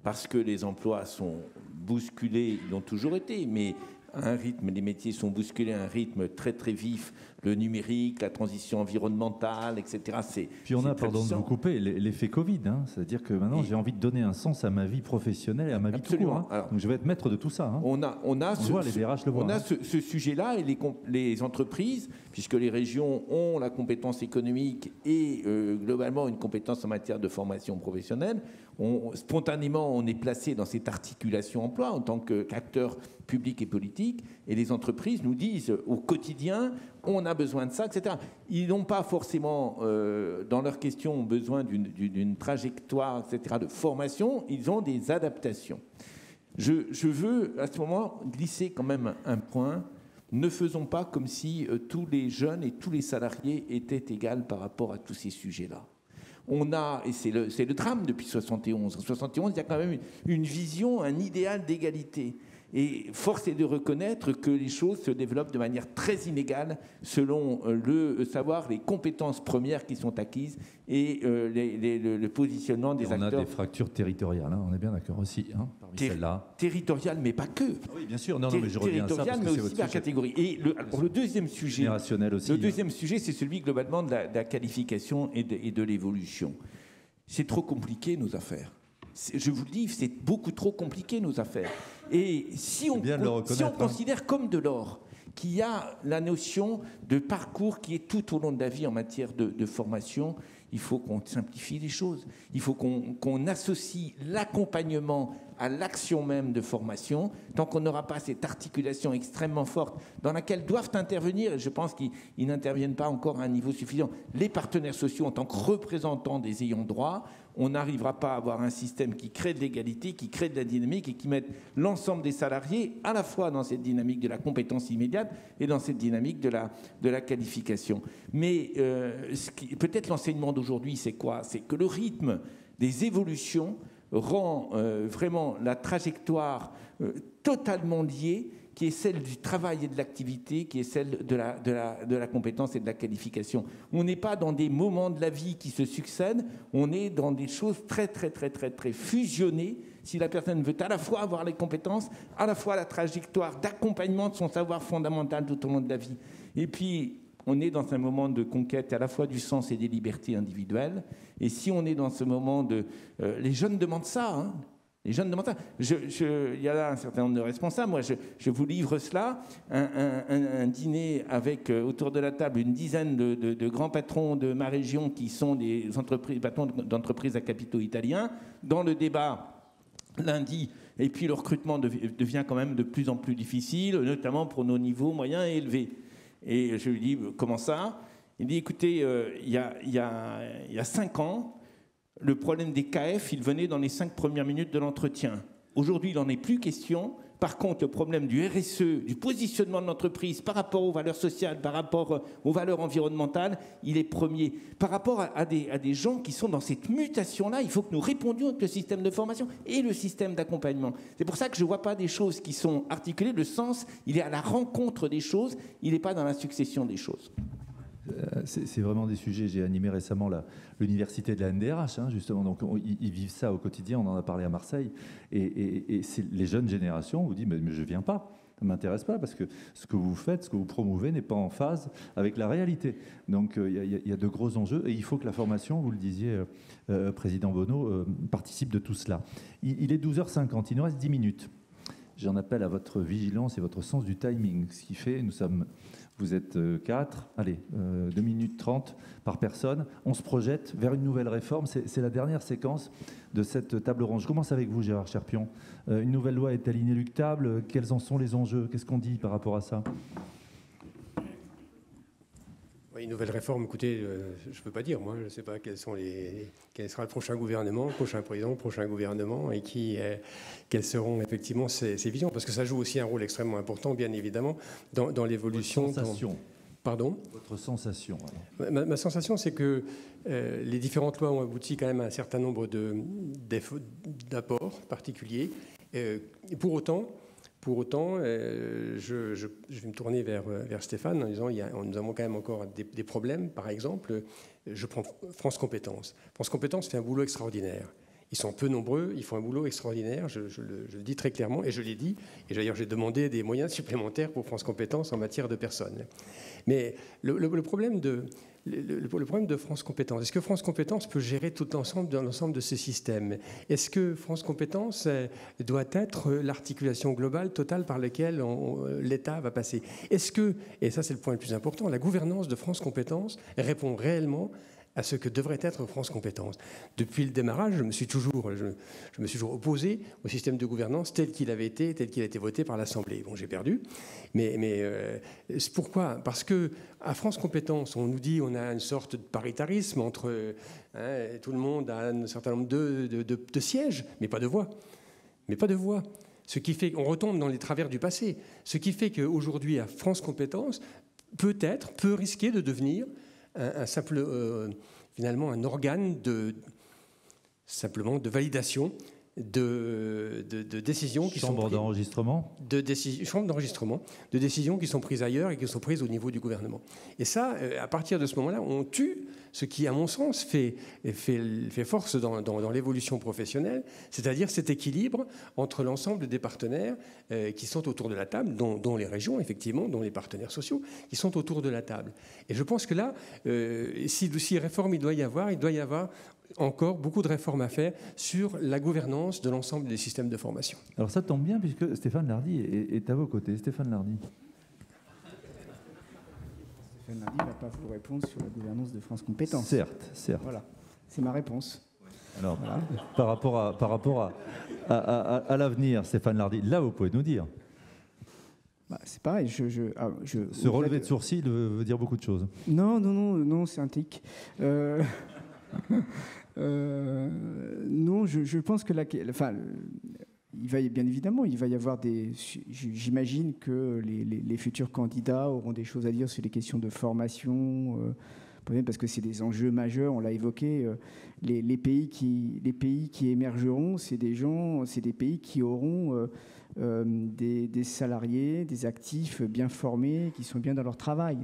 Parce que les emplois sont bousculés, ils l'ont toujours été, mais un rythme, les métiers sont bousculés à un rythme très très vif, le numérique, la transition environnementale, etc. Puis on a, pardon de vous couper, l'effet Covid. Hein. C'est-à-dire que maintenant, j'ai envie de donner un sens à ma vie professionnelle et à ma vie tout court. Hein. Donc je vais être maître de tout ça. Hein. On a, on a ce, on a ce, sujet-là et les, les, entreprises, puisque les régions ont la compétence économique et euh, globalement une compétence en matière de formation professionnelle, spontanément, on est placé dans cette articulation emploi en tant qu'acteur public et politique, et les entreprises nous disent au quotidien, on a besoin de ça, etc. Ils n'ont pas forcément, euh, dans leurs questions, besoin d'une trajectoire, etc., de formation, ils ont des adaptations. Je, veux, à ce moment, glisser quand même un point. Ne faisons pas comme si euh, tous les jeunes et tous les salariés étaient égaux par rapport à tous ces sujets-là on a, et c'est le, le, drame depuis 71, en 71, il y a quand même une vision, un idéal d'égalité. Et force est de reconnaître que les choses se développent de manière très inégale selon euh, le savoir, les compétences premières qui sont acquises et euh, le, positionnement des acteurs. On a des fractures territoriales, hein, on est bien d'accord aussi, hein, parmi. Territoriales, mais pas que. Ah oui, bien sûr, non, non mais je reviens à ça parce mais aussi par catégorie. Et le, le deuxième sujet, aussi, le hein. deuxième sujet, c'est celui globalement de la, qualification et de, et de l'évolution. C'est trop compliqué nos affaires. Je vous le dis, c'est beaucoup trop compliqué nos affaires. Et si on, si on hein. considère comme de l'or qu'il y a la notion de parcours qui est tout au long de la vie en matière de, formation, il faut qu'on simplifie les choses. Il faut qu'on associe l'accompagnement à l'action même de formation, tant qu'on n'aura pas cette articulation extrêmement forte dans laquelle doivent intervenir, et je pense qu'ils n'interviennent pas encore à un niveau suffisant, les partenaires sociaux en tant que représentants des ayants droit, on n'arrivera pas à avoir un système qui crée de l'égalité, qui crée de la dynamique et qui mette l'ensemble des salariés à la fois dans cette dynamique de la compétence immédiate et dans cette dynamique de la, qualification. Mais euh, peut-être l'enseignement d'aujourd'hui, c'est quoi? C'est que le rythme des évolutions rend euh, vraiment la trajectoire euh, totalement liée qui est celle du travail et de l'activité, qui est celle de la, de, la, de la, compétence et de la qualification. On n'est pas dans des moments de la vie qui se succèdent, on est dans des choses très, très, très, très, très fusionnées. Si la personne veut à la fois avoir les compétences, à la fois la trajectoire d'accompagnement de son savoir fondamental tout au long de la vie. Et puis, on est dans un moment de conquête à la fois du sens et des libertés individuelles. Et si on est dans ce moment de... Euh, les jeunes demandent ça. Hein les jeunes demandent ça. il y a là un certain nombre de responsables. Moi, je, vous livre cela. Un, dîner avec euh, autour de la table une dizaine de, grands patrons de ma région qui sont des entreprises, patrons d'entreprises à capitaux italiens. Dans le débat lundi, et puis le recrutement devient quand même de plus en plus difficile, notamment pour nos niveaux moyens et élevés. Et je lui dis, comment ça? Il dit, écoutez, euh, il y, a, il y a cinq ans, le problème des KF, il venait dans les cinq premières minutes de l'entretien. Aujourd'hui, il n'en est plus question. Par contre, le problème du RSE, du positionnement de l'entreprise par rapport aux valeurs sociales, par rapport euh, aux valeurs environnementales, il est premier. Par rapport à, des, gens qui sont dans cette mutation-là, il faut que nous répondions avec le système de formation et le système d'accompagnement. C'est pour ça que je ne vois pas des choses qui sont articulées. Le sens, il est à la rencontre des choses, il n'est pas dans la succession des choses. Euh, c'est vraiment des sujets. J'ai animé récemment l'université de la NDRH, hein, justement. Donc, ils, vivent ça au quotidien. On en a parlé à Marseille. Et, les jeunes générations vous disent mais, je ne viens pas. Ça ne m'intéresse pas parce que ce que vous faites, ce que vous promouvez n'est pas en phase avec la réalité. Donc il y, a de gros enjeux et il faut que la formation, vous le disiez, Président Bonneau, participe de tout cela. Il, il est 12h50, il nous reste 10 minutes. J'en appelle à votre vigilance et votre sens du timing, ce qui fait, nous sommes vous êtes 4, euh, allez, 2 euh, minutes 30 par personne. On se projette vers une nouvelle réforme. C'est la dernière séquence de cette table ronde. Je commence avec vous, Gérard Cherpion. Euh, une nouvelle loi est-elle inéluctable? Quels en sont les enjeux? Qu'est-ce qu'on dit par rapport à ça? Une nouvelle réforme, écoutez, euh, je ne peux pas dire, moi, je ne sais pas quels sont les, quel sera le prochain gouvernement, le prochain président, le prochain gouvernement, et qui, euh, quelles seront effectivement ces, visions, parce que ça joue aussi un rôle extrêmement important, bien évidemment, dans, dans l'évolution. Votre sensation. Pardon? Votre sensation. Ma, sensation, c'est que euh, les différentes lois ont abouti quand même à un certain nombre d'apports particuliers. pour autant, pour autant, euh, je, vais me tourner vers, vers Stéphane en disant il y a, nous avons quand même encore des, problèmes. Par exemple, je prends France Compétences. France Compétences fait un boulot extraordinaire. Ils sont peu nombreux, ils font un boulot extraordinaire, je, le, dis très clairement, et je l'ai dit. Et d'ailleurs, j'ai demandé des moyens supplémentaires pour France Compétences en matière de personnes. Mais le problème de, de France Compétences. Est-ce que France Compétences peut gérer tout l'ensemble dans l'ensemble de ces systèmes? Est-ce que France Compétences euh, doit être l'articulation globale totale par laquelle l'État va passer? Est-ce que, et ça c'est le point le plus important, la gouvernance de France Compétences répond réellement ce que devrait être France Compétences. Depuis le démarrage, je me suis toujours, je, me suis toujours opposé au système de gouvernance tel qu'il avait été, tel qu'il a été voté par l'Assemblée. Bon, j'ai perdu, mais, mais euh, pourquoi? Parce que à France Compétences, on nous dit on a une sorte de paritarisme entre hein, tout le monde a un certain nombre de, de, de, sièges, mais pas de voix, mais pas de voix. Ce qui fait qu'on retombe dans les travers du passé. Ce qui fait qu'aujourd'hui, à France Compétences, peut-être, peut risquer de devenir un, simple, euh, finalement, un organe de, simplement de validation de, de, décisions qui chambre d'enregistrement. De chambre d'enregistrement de décisions qui sont prises ailleurs et qui sont prises au niveau du gouvernement. Et ça euh, à partir de ce moment-là on tue ce qui, à mon sens, fait, fait, fait force dans, dans, l'évolution professionnelle, c'est-à-dire cet équilibre entre l'ensemble des partenaires euh, qui sont autour de la table, dont, les régions, effectivement, dont les partenaires sociaux, qui sont autour de la table. Et je pense que là, euh, si, si réforme il doit y avoir, il doit y avoir encore beaucoup de réformes à faire sur la gouvernance de l'ensemble des systèmes de formation. Alors ça tombe bien puisque Stéphane Lardy est, est à vos côtés. Stéphane Lardy. Stéphane Lardy ne va pas vous répondre sur la gouvernance de France Compétences. Certes, certes. Voilà, c'est ma réponse. Alors, par rapport à, par rapport à, à, l'avenir, Stéphane Lardy, là, vous pouvez nous dire. Bah, c'est pareil. Je, je, ah, Se relever de sourcil veut dire beaucoup de choses. Non, non, non, non, c'est un tic. Euh, euh, non, je, pense que la, enfin, il va bien évidemment, il va y avoir des. J'imagine que les, futurs candidats auront des choses à dire sur les questions de formation, euh, parce que c'est des enjeux majeurs. On l'a évoqué. Euh, les, pays qui, les pays qui émergeront, c'est des gens, c'est des pays qui auront des, salariés, des actifs bien formés, qui sont bien dans leur travail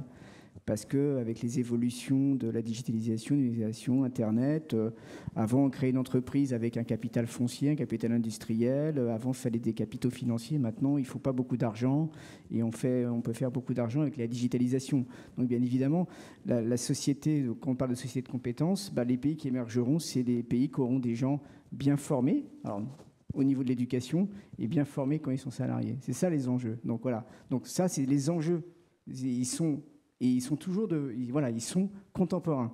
parce qu'avec les évolutions de la digitalisation, l'utilisation Internet, euh, avant on créait une entreprise avec un capital foncier, un capital industriel, euh, avant il fallait des capitaux financiers, maintenant il ne faut pas beaucoup d'argent et on, fait, on peut faire beaucoup d'argent avec la digitalisation. Donc bien évidemment, la, société, quand on parle de société de compétences, bah, les pays qui émergeront, c'est des pays qui auront des gens bien formés. au niveau de l'éducation et bien formés quand ils sont salariés. C'est ça les enjeux. Donc voilà. Donc ça, c'est les enjeux. Ils sont et ils sont toujours de, voilà, ils sont contemporains.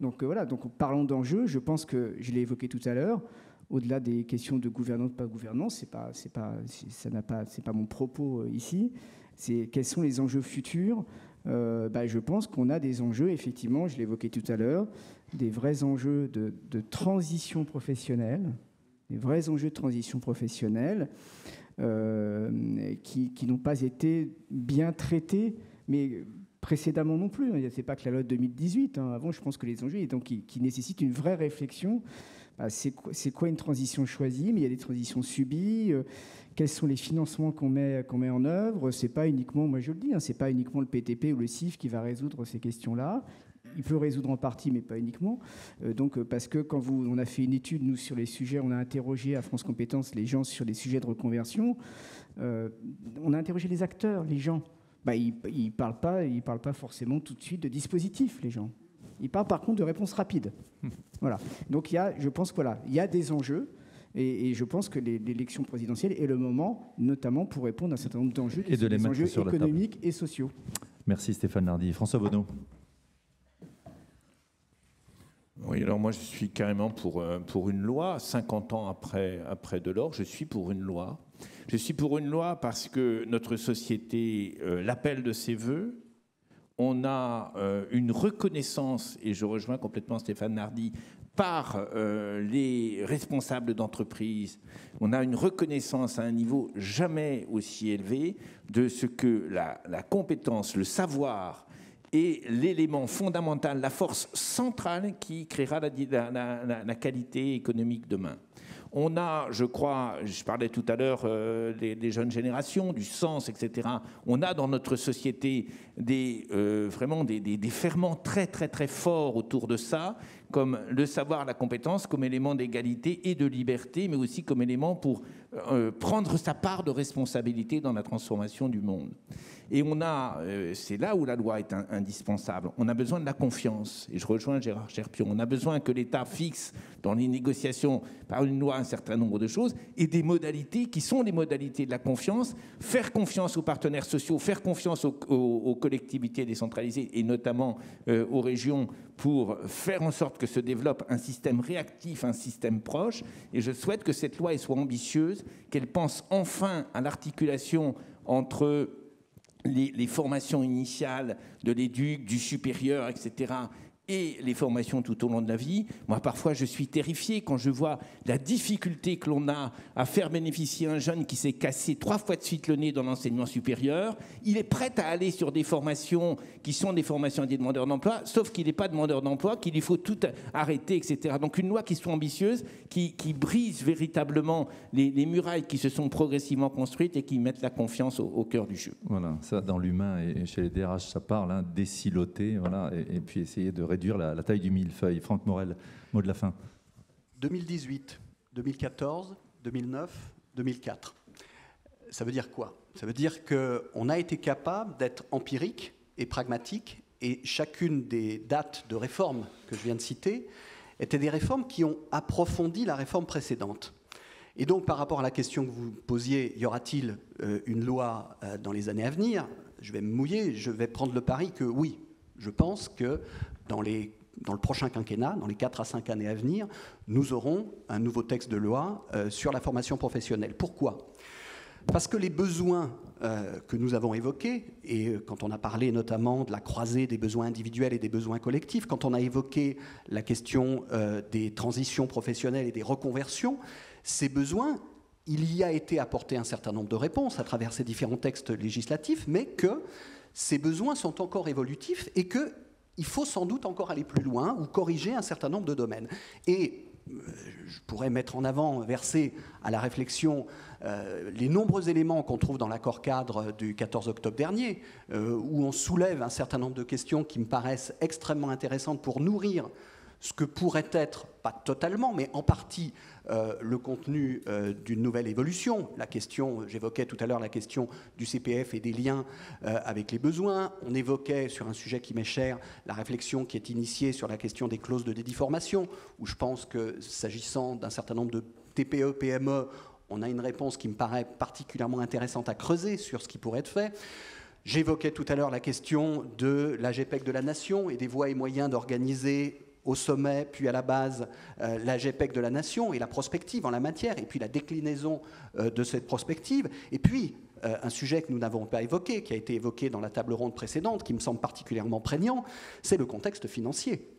Donc euh, voilà, donc parlons d'enjeux, je pense que je l'ai évoqué tout à l'heure. Au-delà des questions de gouvernance, pas gouvernance, c'est pas, c'est pas, ça n'a pas, c'est pas mon propos euh, ici. C'est quels sont les enjeux futurs. Euh, bah, je pense qu'on a des enjeux, effectivement, je évoqué tout à l'heure, des vrais enjeux de, de, transition professionnelle, des vrais enjeux de transition professionnelle qui, qui n'ont pas été bien traités, mais précédemment non plus. Hein. Ce n'est pas que la loi de 2018. Hein. Avant, je pense que les enjeux donc, qui, nécessitent une vraie réflexion bah, c'est quoi une transition choisie, mais il y a des transitions subies. Euh, quels sont les financements qu'on met, en œuvre? C'est pas uniquement, moi je le dis, hein, c'est pas uniquement le PTP ou le CIF qui va résoudre ces questions-là. Il peut résoudre en partie, mais pas uniquement. Euh, donc, euh, parce que quand on a fait une étude, nous, sur les sujets, on a interrogé à France Compétences les gens sur les sujets de reconversion. on a interrogé les acteurs, les gens. Bah, ils ne parlent, pas, ils parlent pas forcément tout de suite de dispositifs, les gens. Il parle par contre de réponses rapides. Voilà. Donc il y a, je pense qu'il voilà, il y a des enjeux. Et, je pense que l'élection présidentielle est le moment, notamment pour répondre à un certain nombre d'enjeux, et de les enjeux économiques et sociaux. Merci Stéphane Nardi. François Bonneau. Oui, alors moi je suis carrément pour, euh, pour une loi. 50 ans après, après Delors, je suis pour une loi. Je suis pour une loi parce que notre société euh, l'appelle de ses voeux on a euh, une reconnaissance, et je rejoins complètement Stéphane Nardi, par euh, les responsables d'entreprise, on a une reconnaissance à un niveau jamais aussi élevé de ce que la, compétence, le savoir est l'élément fondamental, la force centrale qui créera la qualité économique demain. On a, je crois, je parlais tout à l'heure euh, des, jeunes générations, du sens, etc. On a dans notre société des, euh, vraiment des, des, ferments très, très, très forts autour de ça, comme le savoir, la compétence, comme élément d'égalité et de liberté, mais aussi comme élément pour euh, prendre sa part de responsabilité dans la transformation du monde. Et on a, euh, c'est là où la loi est indispensable, on a besoin de la confiance. Et je rejoins Gérard Cherpion, on a besoin que l'État fixe dans les négociations par une loi un certain nombre de choses et des modalités qui sont les modalités de la confiance, faire confiance aux partenaires sociaux, faire confiance aux, collectivités décentralisées et notamment euh, aux régions pour faire en sorte que se développe un système réactif, un système proche. Et je souhaite que cette loi soit ambitieuse, qu'elle pense enfin à l'articulation entre les, formations initiales de l'éduc, du supérieur, etc., et les formations tout au long de la vie. Moi, parfois, je suis terrifié quand je vois la difficulté que l'on a à faire bénéficier un jeune qui s'est cassé trois fois de suite le nez dans l'enseignement supérieur. Il est prêt à aller sur des formations qui sont des formations des demandeurs d'emploi, sauf qu'il n'est pas demandeur d'emploi, qu'il lui faut tout arrêter, etc. Donc une loi qui soit ambitieuse, qui, brise véritablement les, murailles qui se sont progressivement construites et qui mettent la confiance au, cœur du jeu. Voilà, ça dans l'humain et chez les DRH, ça parle, hein, déciloter, voilà, et, et puis essayer de réduire la, taille du millefeuille. Franck Morel, mot de la fin. 2018, 2014, 2009, 2004. Ça veut dire quoi? Ça veut dire qu'on a été capable d'être empirique et pragmatique, et chacune des dates de réforme que je viens de citer étaient des réformes qui ont approfondi la réforme précédente. Et donc, par rapport à la question que vous posiez, y aura-t-il euh, une loi euh, dans les années à venir? Je vais me mouiller, je vais prendre le pari que oui. Je pense que dans, le prochain quinquennat, dans les 4 à 5 années à venir, nous aurons un nouveau texte de loi euh, sur la formation professionnelle. Pourquoi? Parce que les besoins euh, que nous avons évoqués, et euh, quand on a parlé notamment de la croisée des besoins individuels et des besoins collectifs, quand on a évoqué la question des transitions professionnelles et des reconversions, ces besoins, il y a été apporté un certain nombre de réponses à travers ces différents textes législatifs, mais que ces besoins sont encore évolutifs et que il faut sans doute encore aller plus loin ou corriger un certain nombre de domaines. Et euh, je pourrais mettre en avant, verser à la réflexion euh, les nombreux éléments qu'on trouve dans l'accord cadre du 14 octobre dernier, euh, où on soulève un certain nombre de questions qui me paraissent extrêmement intéressantes pour nourrir ce que pourrait être, pas totalement, mais en partie, euh, le contenu euh, d'une nouvelle évolution. La question, j'évoquais tout à l'heure la question du CPF et des liens euh, avec les besoins. On évoquait sur un sujet qui m'est cher la réflexion qui est initiée sur la question des clauses de dédiformation, où je pense que s'agissant d'un certain nombre de TPE, PME, on a une réponse qui me paraît particulièrement intéressante à creuser sur ce qui pourrait être fait. J'évoquais tout à l'heure la question de la GPEC de la nation et des voies et moyens d'organiser au sommet, puis à la base, euh, la GPEC de la nation et la prospective en la matière, et puis la déclinaison euh, de cette prospective, et puis euh, un sujet que nous n'avons pas évoqué, qui a été évoqué dans la table ronde précédente, qui me semble particulièrement prégnant, c'est le contexte financier.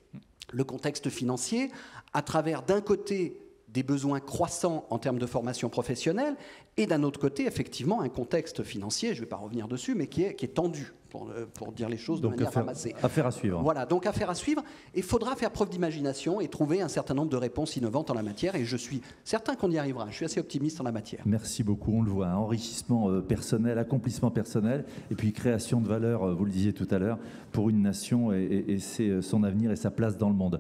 Le contexte financier, à travers d'un côté des besoins croissants en termes de formation professionnelle, et d'un autre côté, effectivement, un contexte financier, je ne vais pas revenir dessus, mais qui est, qui est tendu. Pour, euh, pour dire les choses de manière affaire, ramassée. Affaire à suivre. Voilà, donc affaire à suivre. Il faudra faire preuve d'imagination et trouver un certain nombre de réponses innovantes en la matière. Et je suis certain qu'on y arrivera. Je suis assez optimiste en la matière. Merci beaucoup. On le voit, enrichissement euh, personnel, accomplissement personnel, et puis création de valeur, euh, vous le disiez tout à l'heure, pour une nation et, et, c'est son avenir et sa place dans le monde.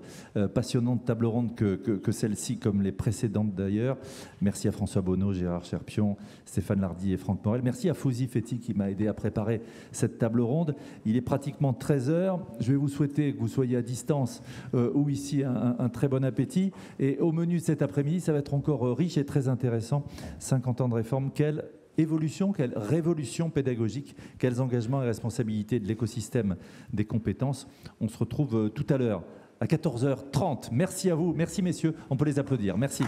passionnante table ronde que, que, que celle-ci, comme les précédentes d'ailleurs. Merci à François Bonneau, Gérard Cherpion, Stéphane Lardy et Franck Morel. Merci à Fouzi Fetti qui m'a aidé à préparer cette table ronde. Il est pratiquement 13 heures. Je vais vous souhaiter que vous soyez à distance euh, ou ici un, très bon appétit. Et au menu cet après-midi, ça va être encore euh, riche et très intéressant. 50 ans de réforme, quelle évolution, quelle révolution pédagogique, quels engagements et responsabilités de l'écosystème des compétences. On se retrouve euh, tout à l'heure à 14h30. Merci à vous, merci messieurs, on peut les applaudir. Merci.